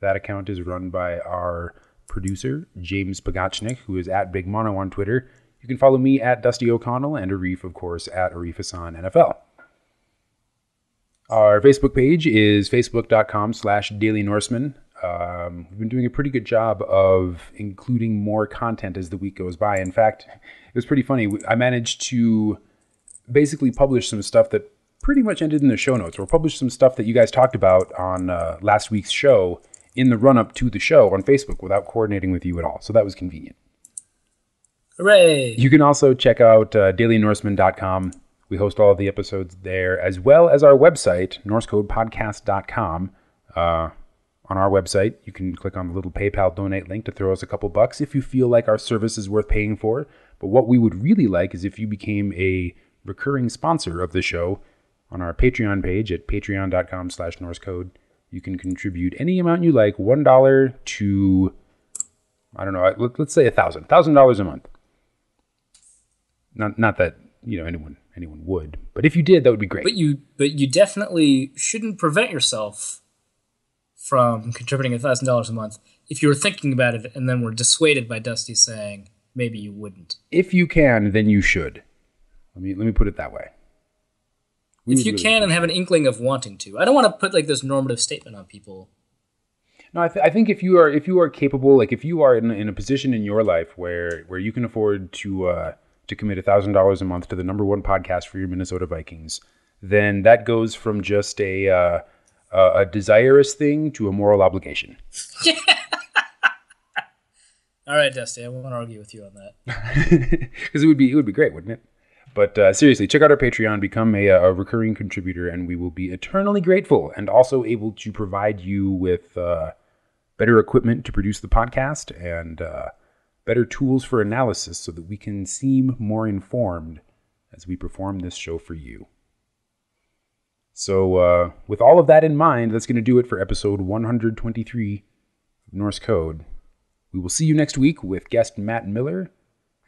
That account is run by our producer, James Pagachnik, who is at Big Mono on Twitter. You can follow me at Dusty O'Connell and Arif, of course, at Arif Hassan NFL. Our Facebook page is facebook.com slash Daily Norseman. Um, we've been doing a pretty good job of including more content as the week goes by. In fact, it was pretty funny. I managed to basically publish some stuff that pretty much ended in the show notes, or publish some stuff that you guys talked about on uh, last week's show in the run up to the show on Facebook without coordinating with you at all. So that was convenient. Hooray! You can also check out uh, dailynorseman.com. We host all of the episodes there, as well as our website, norsecodepodcast.com. Uh, on our website, you can click on the little PayPal donate link to throw us a couple bucks if you feel like our service is worth paying for. But what we would really like is if you became a recurring sponsor of the show on our Patreon page at patreon.com slash norsecode. You can contribute any amount you like, $1 to, I don't know, let, us say a thousand, thousand dollars a month. Not, not that, you know, anyone, anyone would, but if you did, that would be great. But you, but you definitely shouldn't prevent yourself from contributing a thousand dollars a month if you were thinking about it and then were dissuaded by Dusty saying maybe you wouldn't. If you can, then you should. Let me let me put it that way. We if you really can and have an inkling of wanting to, I don't want to put like this normative statement on people. No, I, th- I think if you are if you are capable, like if you are in, in a position in your life where where you can afford to uh, to commit a thousand dollars a month to the number one podcast for your Minnesota Vikings, then that goes from just a uh, a desirous thing to a moral obligation. All right, Dusty, I won't argue with you on that because it would be it would be great, wouldn't it? But uh, seriously, check out our Patreon, become a, a, recurring contributor, and we will be eternally grateful and also able to provide you with uh, better equipment to produce the podcast and uh, better tools for analysis so that we can seem more informed as we perform this show for you. So, uh, with all of that in mind, that's going to do it for episode 123 of Norse Code. We will see you next week with guest Matt Miller.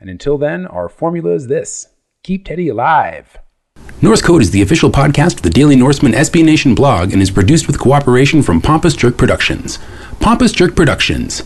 And until then, our formula is this keep Teddy alive. Norse Code is the official podcast of the Daily Norseman SB Nation blog and is produced with cooperation from Pompous Jerk Productions. Pompous Jerk Productions